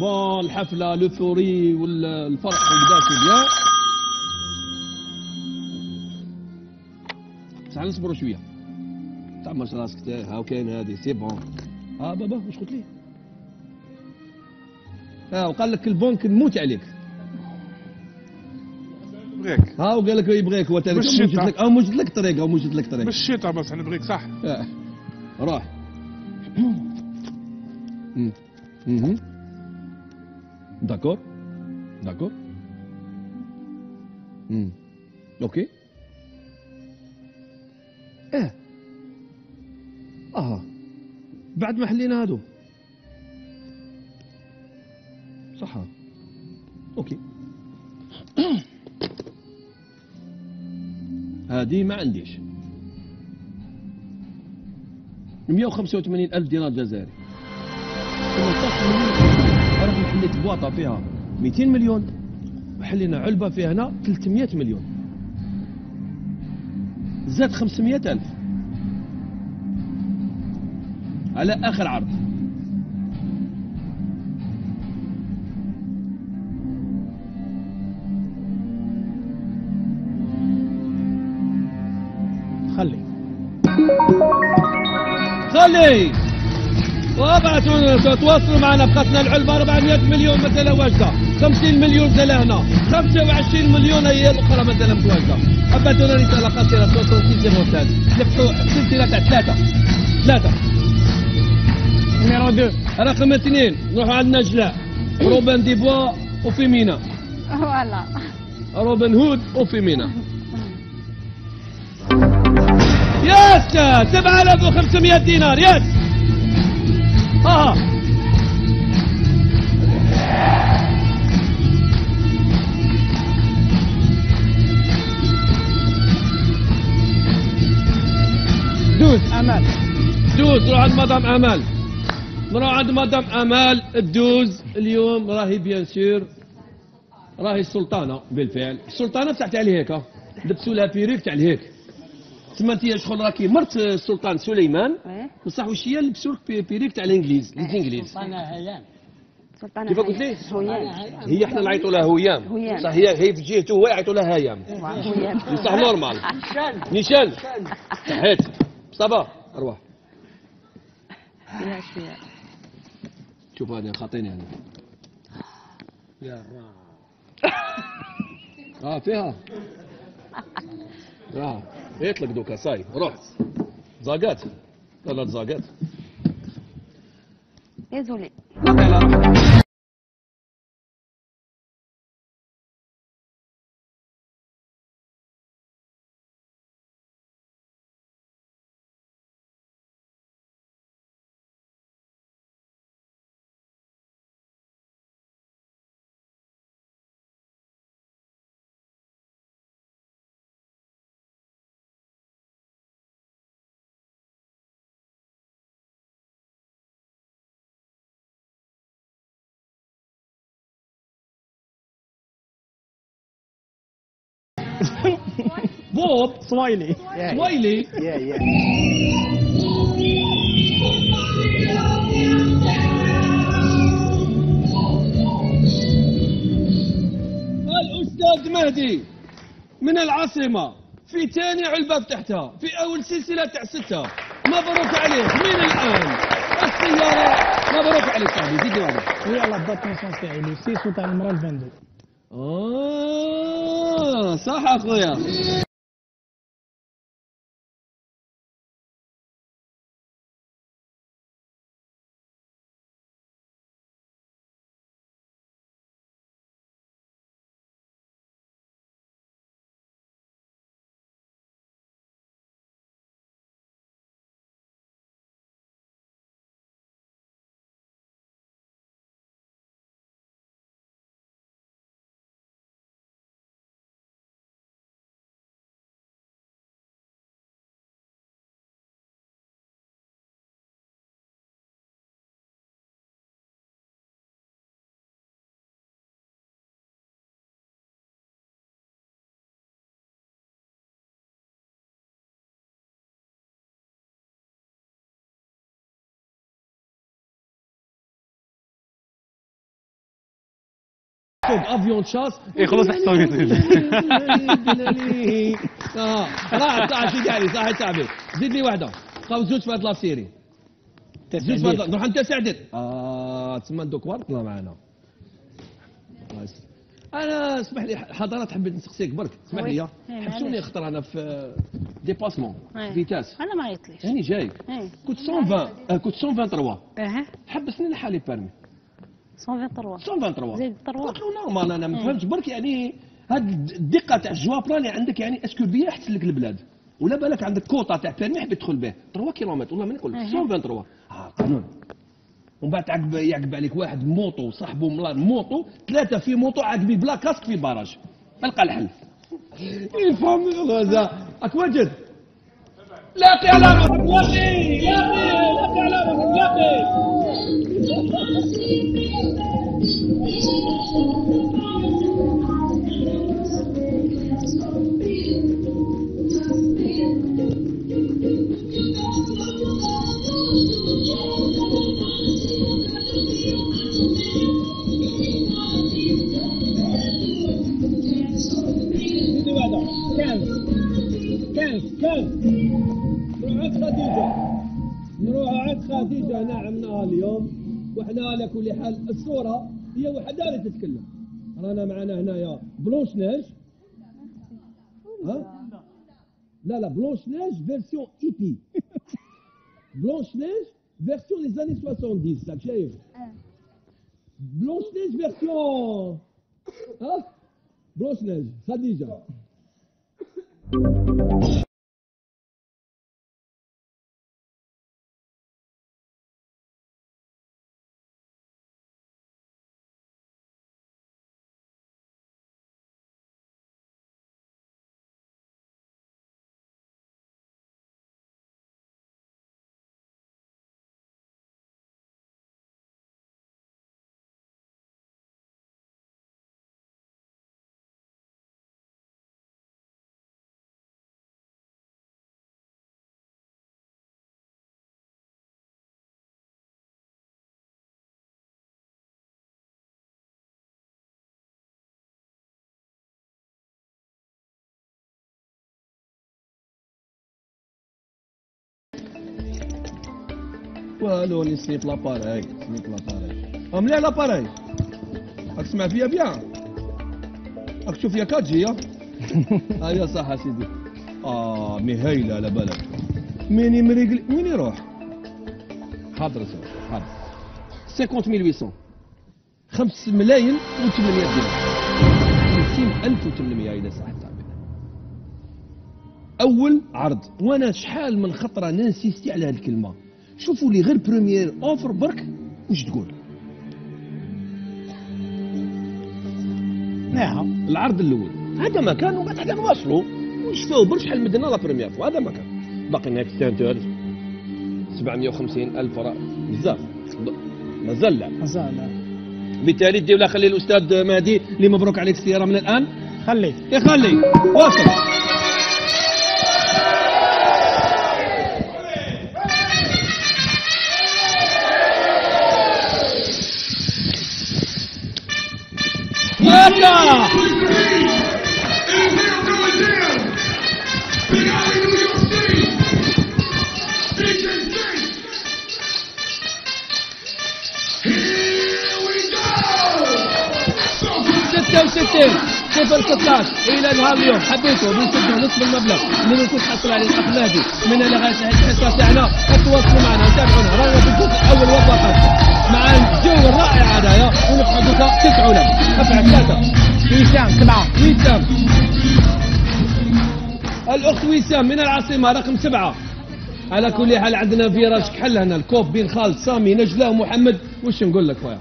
Bon الحفله l'euphorie والفرح وكذا c'est bien بصح نصبروا شوية. تعمرش راسك هاو كاين هذه. c'est bon. آه بابا واش قلت لي؟ آه وقال لك البنك نموت عليك. بغيك ها وقال لك يبغيك هو تاني بالشتاء. موجد لك. آه موجد لك طريقة موجد لك طريقة. بالشتاء بس نبغيك صح. آه. روح. مم. مهم. d'accord d'accord مم. OK آه بعد ما حلينا هادو. صح. OK هذه ما عنديش. 185 ألف دينار جزائري. 18 مليون حليت بواطة فيها 200 مليون وحلينا علبة فيها هنا 300 مليون. زاد 500 ألف. على آخر عرض. خلي. خلي! وابعثوا تواصلوا معنا بقتنا العلبة 400 مليون مثلا واجدة. 50 مليون زلا هنا 25 مليون هي الأخرى مثلا متواجدة أبعثوا لنا رسالة قصيرة 66 لفحوا سلسلة تاع ثلاثة. ثلاثة. نيميرو 2 رقم اثنين. نروحوا عندنا جلاء روبن ديبوا وفيمينا فوالا. روبن هود وفيمينا yes 7500 دينار. yes ها douze امال douze نروح عند مدام امال نروح عند مدام امال ال douze اليوم راهي bien sûr. راهي السلطانة بالفعل. السلطانة بتاعت على هيك. لبسوا لها perruque تاع الهيك تما انت شغل راكي مرت السلطان سليمان بصح واش هي لبسوا لك pe- perruque تاع الإنجليز الانجليز سلطانة كيف قلت لي؟ هيام. هي إحنا نعيطوا لها هيام. هيام. صح هي هي في جهته هو يعيطوا لها هيام. هيام. صح normal. نيشان صحيت صبا. أرواح. شوف هذا خاطيني أنا يا آه فيها. آه. يطلق دوكا صاي روح زاقات لا لا زاقات يا زولي صوت Yeah, yeah. الأستاذ مهدي من العاصمة في ثاني علبة فتحتها في أول سلسلة تاع سته مبروك عليك. من الآن؟ السيارة. مبروك عليك. صاحبي زيد واضح يلا على الدات تاعي لو 6 وتاع المرا الفندق. آه صح أخويا. فوق أفيون شاس. يخلص حسابي. آه راح صح شي قال لي صح تعبير زيد لي واحدة خاو زوج في هاد لا سيري. زوج في هاد نروح انت سعدت آه تسمى دوك ورطنا معنا. أنا اسمح لي حضرات حبيت نسقسيك برك. اسمح. لي. إيه، حبسوني معليش. خطر أنا في ديباسمون؟ إيه. فيتاس أنا ما عيطليش هاني جاي إيه. كنت 120 آه، كنت 123 أها حبسني لحالي بيرمي. 123 123 زيد قلت 3 له نورمال أنا ما فهمتش برك يعني هاد الدقة تاع الجوابرا اللي عندك يعني إسكو بيا احسن لك البلاد. ولا بالك عندك كوطة تاع بيرمي حبيت تدخل به. 3 كيلومتر والله ما نقول. لك 123 آه قانون. ومن بعد تعقب يعقب عليك واحد موطو صاحبه ملان موطو ثلاثة في موطو عاقبي بلا كاسك في باراج القى الحل. يفهم غزا اك وجد لاقي على روحك لاقي لاقي لاقي على روحك Blanche-Neige. Hein? La Blanche-Neige, version hippie. Blanche-Neige, version des années 70, ça. Blanche-Neige, version. Hein? Blanche-Neige, ça dit déjà. والو سنيت l'appareil سنيت l'appareil آه مليح l'appareil راك تسمع فيا bien راك تشوف فيا كاتجي ها ايوا صح سيدي آه mais هايله على بالك مين يمريق وين يروح حاضر سيدي حاضر 50800 5 ملايين و800 دينار 50800 اذا صح التعبير اول عرض وأنا شحال من خطره ننسيستي على هذه الكلمة شوفوا لي غير première offre برك واش تقول. نعم. العرض الأول. هذا مكان ومن بعد حنا نواصلوا ونشفاو برك شحال مدنا la première fois هذا مكان باقي لنا اكستنتور 750 ألف راه بزاف. مازال لا. مازال بالتالي دي ولا خلي الأستاذ مهدي اللي مبروك عليك السيارة من الآن. خليه. يخلي واصل. ستة وستين صفر 16 إلى نهار اليوم حبيتوا بنسدوا نصف المبلغ اللي ممكن تحصل عليه الأخ مهدي من اللي غاية الحصة تاعنا تواصلوا معنا تابعونا رانا في الجزء الأول والفقط مع الجو الرائع هذايا ونبقى دوكا تسعونا أفعل ثلاثة. وسام سبعة وسام الأخت وسام من العاصمة رقم سبعة. على كل حال عندنا فيراج كحل هنا الكوب بين خالد سامي نجلة ومحمد وش نقول لك خويا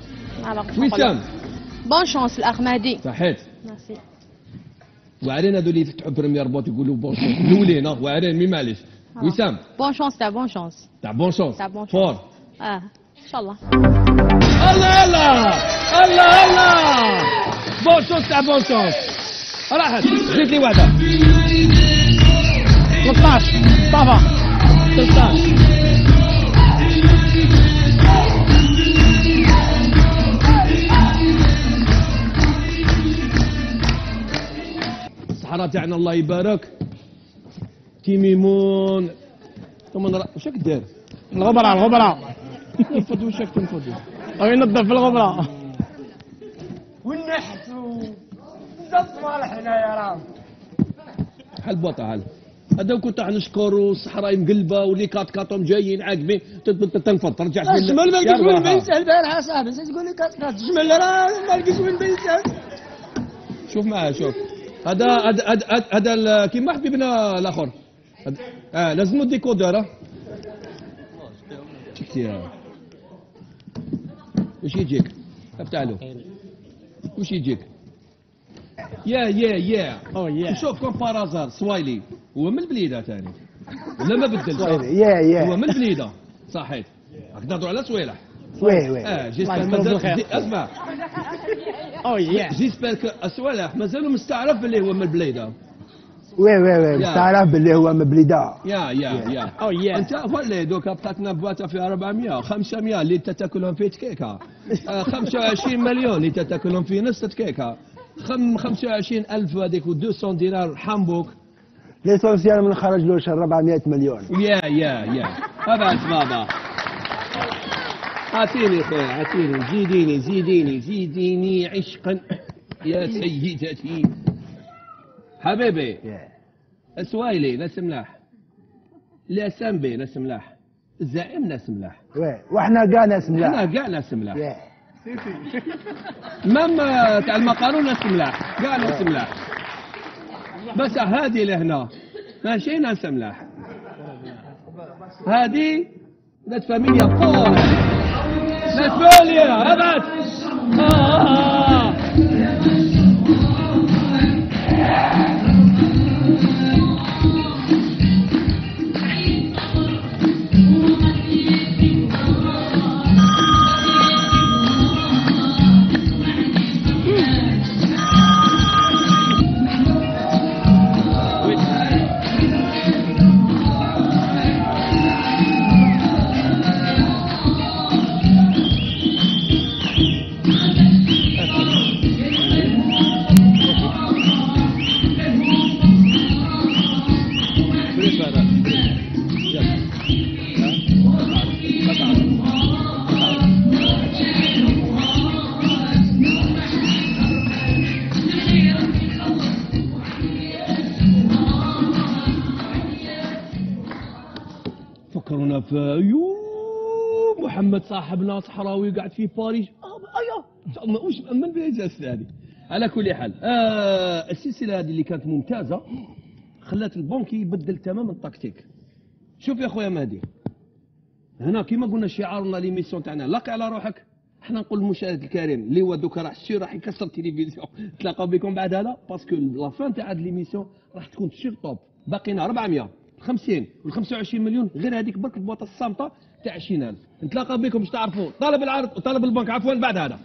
وسام bonne chance الأخ مهدي. صحيت. ميرسي. وعرين هذو اللي يفتحوا première boîte يقولوا bonne chance الاولين وعرين mais معليش وسام bonne chance تاع bonne chance تاع bonne chance تاع bonne chance. فور. آه. شاء الله. الله الله الله الله. bon تاع bon راحت. زيد لي واحدة 13 طافا 13 13 الصحراء تاعنا الله يبارك. تيميمون ثم نرى راك داير؟ الغبرة الغبرة. تنفض واش راك تنفض؟ أو ينظف في الغبرة والنحس بالضبط مالح هنايا راه بوطه هل هذا كنت راح نشكر والصحراء مقلبه ولي كات كاتهم جايين عاقبين تنفض ترجع تقول الجمل ما يا لقيت وين. بيسال البارحة صاحبي تقول لي كاس كاس الجمل راه ما لقيت وين بيسال شوف معاه شوف هذا هذا هذا- كيما حبيبنا الآخر آه لازم الديكودر ها واش يجيك؟ افتح له. واش يجيك؟ يا يا يا. أو يا. شوف كون بارازار سوايلي هو من البليده ثاني. ولا ما بدل يا يا. هو من البليده صحيت راك تهضروا على سويلح وي وي. آه جيسبر مازال أسمع. أو يا. جيسبر كو سوالح مازالوا مستعرف اللي هو من البليده وي وي وي يا. تعرف باللي هو مبليدا يا يا يا أو يا انت ولا دوكا بقاتنا بواطه في 400 500 اللي انت تاكلهم في تكيكه آه، 25 مليون اللي انت تاكلهم في نص تكيكه خم 25 الف هذيك و200 دينار حامبوك ليسونسيال من خرج له شهر 400 مليون يا يا يا هذا بابا اعطيني خويا اعطيني زيديني زيديني زيديني عشقا يا سيدتي حبيبي. يا. اسوايلي ناس ملاح. لا سامبي ناس ملاح. الزعيم ناس ملاح. وإحنا كاع ناس إحنا ملاح كاع ناس ملاح. même تاع المقارون ناس ملاح. كاع ناس ملاح. بس هذه لهنا. ماشي ناس ملاح. هذه ناس فاميليا. pour ناس فاميليا. آه. يو محمد صاحبنا صحراوي قاعد في باريس. آه أيوه. وش من بيجلس هذه؟ على كل حال آه السلسلة هذه اللي كانت ممتازة خلات البنك يبدل تماما التكتيك شوف يا اخويا مهدي هنا كيما قلنا شعارنا l'émission تاعنا لقي على روحك. إحنا نقول للمشاهد الكريم اللي هو دوكا راح الشي راح يكسر التلفزيون. تلاقاو بكم بعد هذا parce que la fin تاع هاد l'émission راح تكون سير توب باقينا 400 50 وال 25 مليون غير هذيك برك البواطة الصامتة تاع 20000 نتلاقاو بكم باش تعرفوا طالب العرض وطالب البنك عفوا بعد هذا.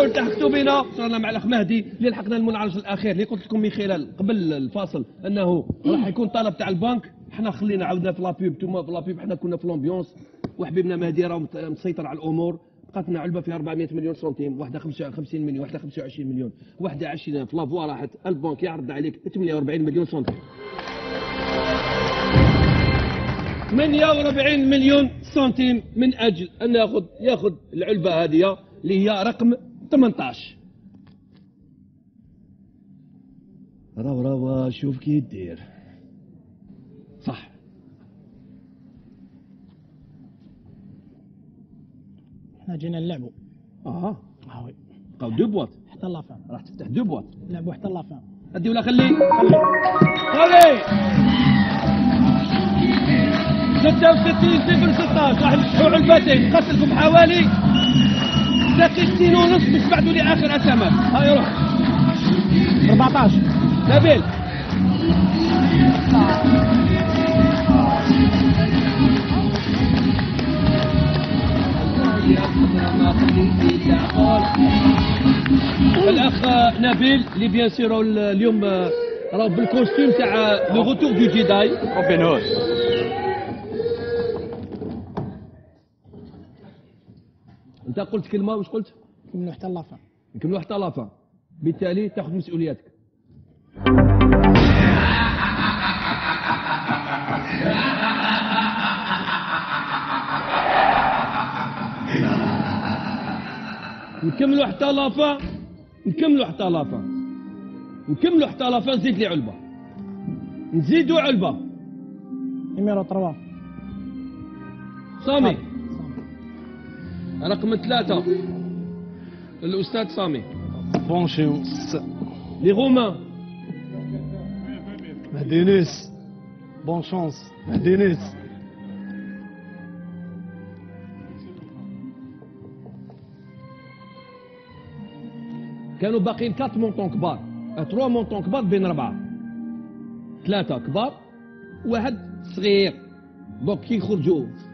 والتحقتوا بنا. صرنا مع الأخ مهدي اللي لحقنا المنعرج الأخير. اللي قلت لكم من خلال قبل الفاصل أنه راح يكون طلب تاع البنك. إحنا خلينا عاودنا في لابيب توما في لابيب إحنا كنا في لومبيونس وحبيبنا مهدي راه مسيطر على الأمور. بقات لنا علبة فيها 400 مليون سنتيم. واحدة 55 مليون. واحدة 25 مليون. واحدة 20 في لافوا راحت. البنك يعرض عليك 48 مليون سنتيم. 48 مليون سنتيم من أجل أن ياخذ يأخذ العلبة هذه اللي هي رقم 18 راو راو شوف كي دير صح. إحنا جينا نلعبوا آه. آه oui. بقاو deux boîtes. حتى فهم راح تفتح deux boîtes. نلعبوا حتى فهم ادي ولا خلي. خلي. خلي. 66 صفر 16 واحد مفتوح علبتين قتلكم حوالي. دقيقتين ونص باش بعدوا لي اخر اسامات هاي روح. 14 نبيل. الأخ نبيل اللي bien sûr اليوم راه بال costume تاع le retour du Jedi. روبن هود. انت قلت كلمة واش قلت؟ من حتى la fin نكملوا حتى la fin بالتالي تاخذ مسؤولياتك. نكملوا حتى la fin نكملوا حتى la fin نكملوا حتى la fin نزيد لي علبة. نزيدوا علبة. numéro 3 سامي رقم ثلاثة. الأستاذ سامي. بون شونس لي رومان مهدينيس بون شونس مهدينيس كانوا باقيين كات مونطون كبار. تروا مونطون كبار بين أربعة ثلاثة كبار. واحد صغير. دونك كي يخرجوا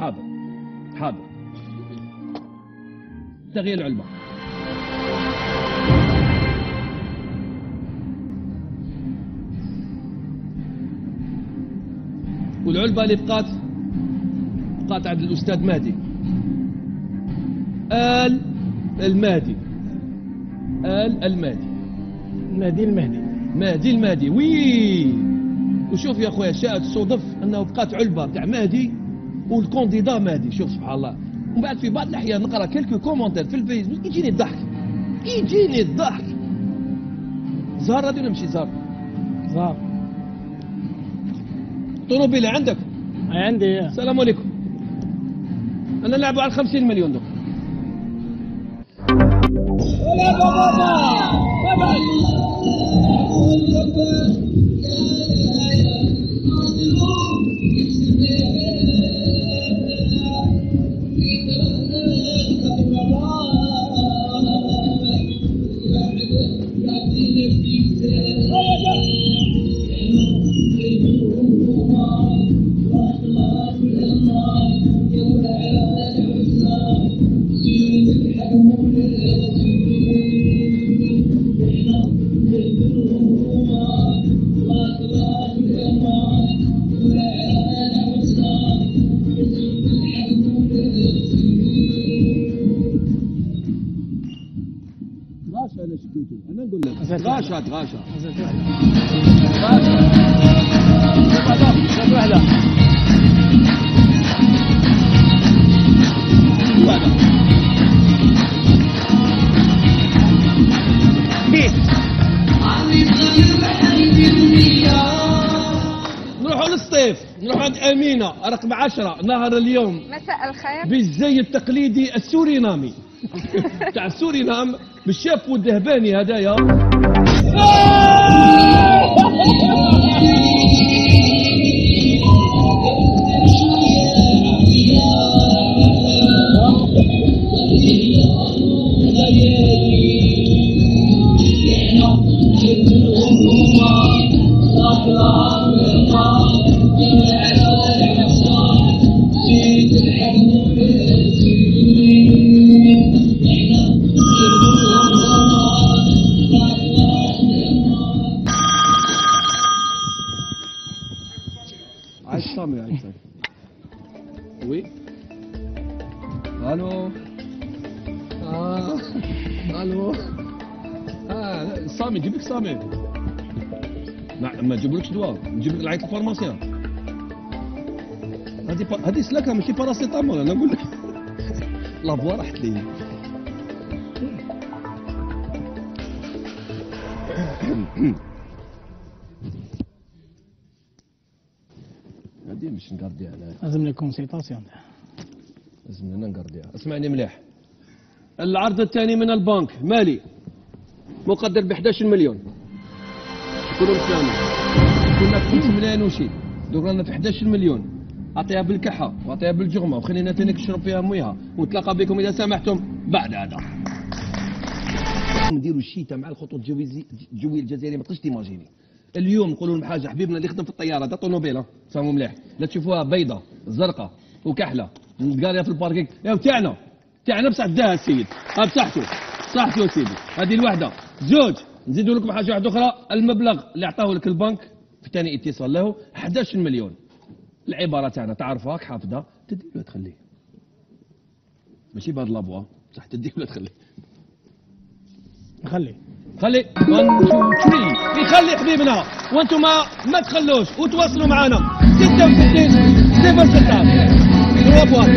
حاضر حاضر. تغيير العلبة والعلبة اللي بقات بقات عند الأستاذ مهدي. آل المهدي. آل المهدي. المهدي المهدي. مهدي المهدي. وي! وشوف يا خويا شاءت الصدف أنه بقات علبة تاع مهدي. والكونديدا مهدي شوف سبحان الله ومن بعد في بعض الاحيان نقرا كلكو كومونتير في الفيسبوك يجيني الضحك يجيني الضحك زهر هذه ولا ماشي زهر؟ زهر طوموبيله عندك؟ عندي السلام عليكم أنا نلعبوا على 50 مليون دوك عشرة نهر اليوم مساء الخير. بالزي التقليدي السورينامي تاع السورينام بالشاف والذهباني هدايا. paracétamol أنا نقول لك. la voix راحت لي. هذه مش نقرديها أنا لازم لي consultation لازم لنا نقرديها اسمعني مليح. العرض الثاني من البنك مالي. مقدر ب 11 مليون كلهم كنا في 5 ملايين وشي. دوك رانا في 11 مليون. اعطيها بالكحة واعطيها بالجغمة وخلينا تاني نشرب فيها مويها ونتلاقى بكم إذا سمحتم بعد هذا. نديروا الشتاء مع الخطوط الجوية الجزائرية ما تقدرش تيماجيني. اليوم نقولوا لهم حاجة حبيبنا اللي يخدم في الطيارة دا طوموبيله فهموا مليح. لا تشوفوها بيضة زرقاء وكحلة. قاريه في الباركينغ يا تاعنا تاعنا بصح داها السيد. ها بصحته صحته سيدي. هذه الوحدة. زوج نزيدوا لكم حاجة واحدة أخرى المبلغ اللي عطاه لك البنك في ثاني اتصال له 11 مليون العباره تاعنا تعرفها حافظها تدي ولا تخليه؟ ماشي بهاد لابوا صح تدي ولا تخليه؟ نخلي. خلي. 1 2 3 يخلي حبيبنا وأنتم ما, تخلوش. وتواصلوا معنا 66 0 6 3 بوات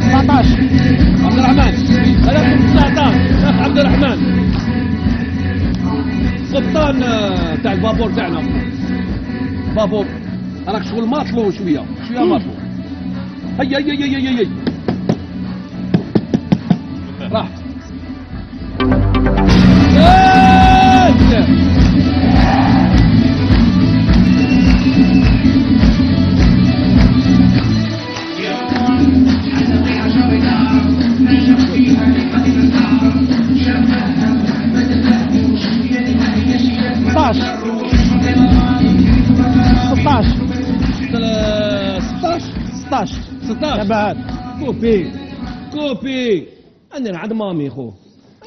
19 عبد الرحمن. 319 اخ عبد الرحمن. قبطان آه، تاع البابور تاعنا. بابور راك شغل ماطلو شوية شوية ماطلو. هيا هيا هيا هيا هيا. راح. 16 16 بعد كوبي. كوبي. أنا عند مامي خو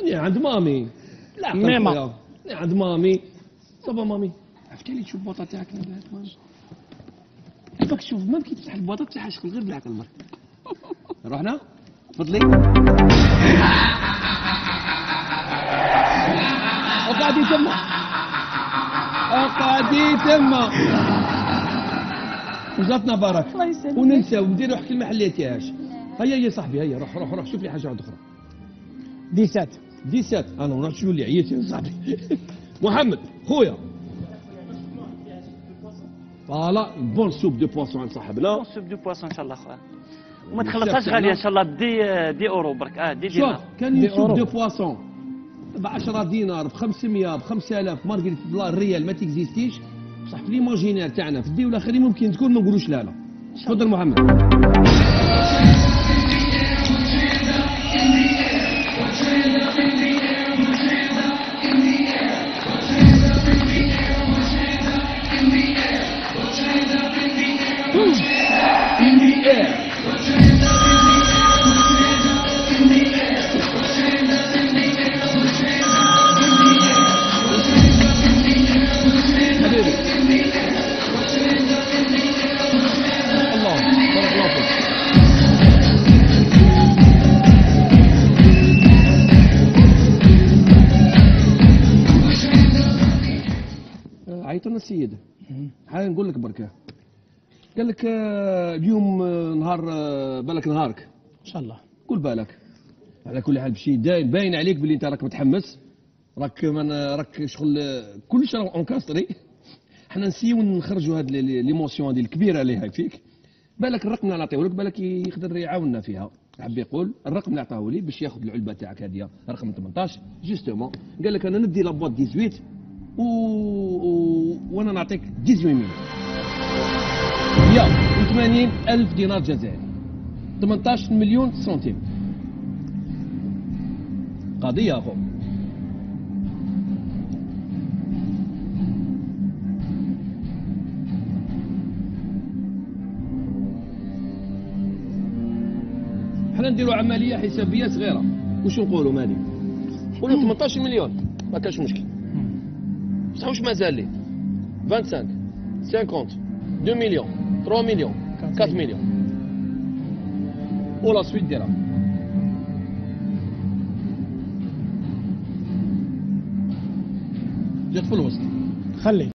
أنا عند مامي. لا ميمة. خويا. أنا عند مامي. صبا مامي. عرفتي لي تشوف البوطه تاعك من بعد مامي؟ كيفك شوف ما كي تفتح البوطه تفتحها شغل غير بالعقل برك رحنا تفضلي. اقعدي تما. اقعدي تما. وزاتنا بارك الله يسلمك. وننسى ونديروا حكي المحليتيهاش هيا يا صاحبي هيا روح روح روح شوف لي حاجة واحدة أخرى. 17 17 أنا ونعرف شنو اللي عييت يا صاحبي. محمد خويا. فوالا بون سوب دو بواسون عند صاحبنا سوب دو بواسون إن شاء الله خويا وما تخلصهاش. غالية إن شاء الله بدي دي أورو برك. آه دي شوف دينار. كان دي أورو. دو بواسون ب 10 دينار ب 500 ب 5000 مارغريت دولار ريال ما تكزيستيش. بصح في ليماجينير تاعنا في الدولة الاخرين ممكن تكون ما نقولوش لا لا. تفضل محمد. آه، عيطوا لنا السيد حاجة نقول لك بركة. قال لك آه، اليوم آه، نهار آه، بالك نهارك. إن شاء الله. قول بالك. على كل حال بشي داين باين عليك باللي انت راك متحمس. راك من راك شغل كلش encastré حنا نسيو نخرجوا هاد l'é- l'émotion هذه الكبيرة اللي هاي فيك. بالك الرقم اللي نعطيه لك بالك يقدر يعاوننا فيها. حب يقول الرقم اللي عطاه لي باش ياخذ العلبة تاعك هذه رقم 18 justement قال لك أنا ندي لابوات 18 و... و... وأنا نعطيك 18 مليون 180 ألف دينار جزائري. 18 مليون سنتيم. قضية أخو. حنا نديروا عملية حسابية صغيرة. واش نقولوا مالي؟ قولوا 18 مليون. ما كاش مشكل. بصحوش مازال 25 50 2 مليون 3 مليون 4 مليون ولا سويت ديالها جات في الوسط خلي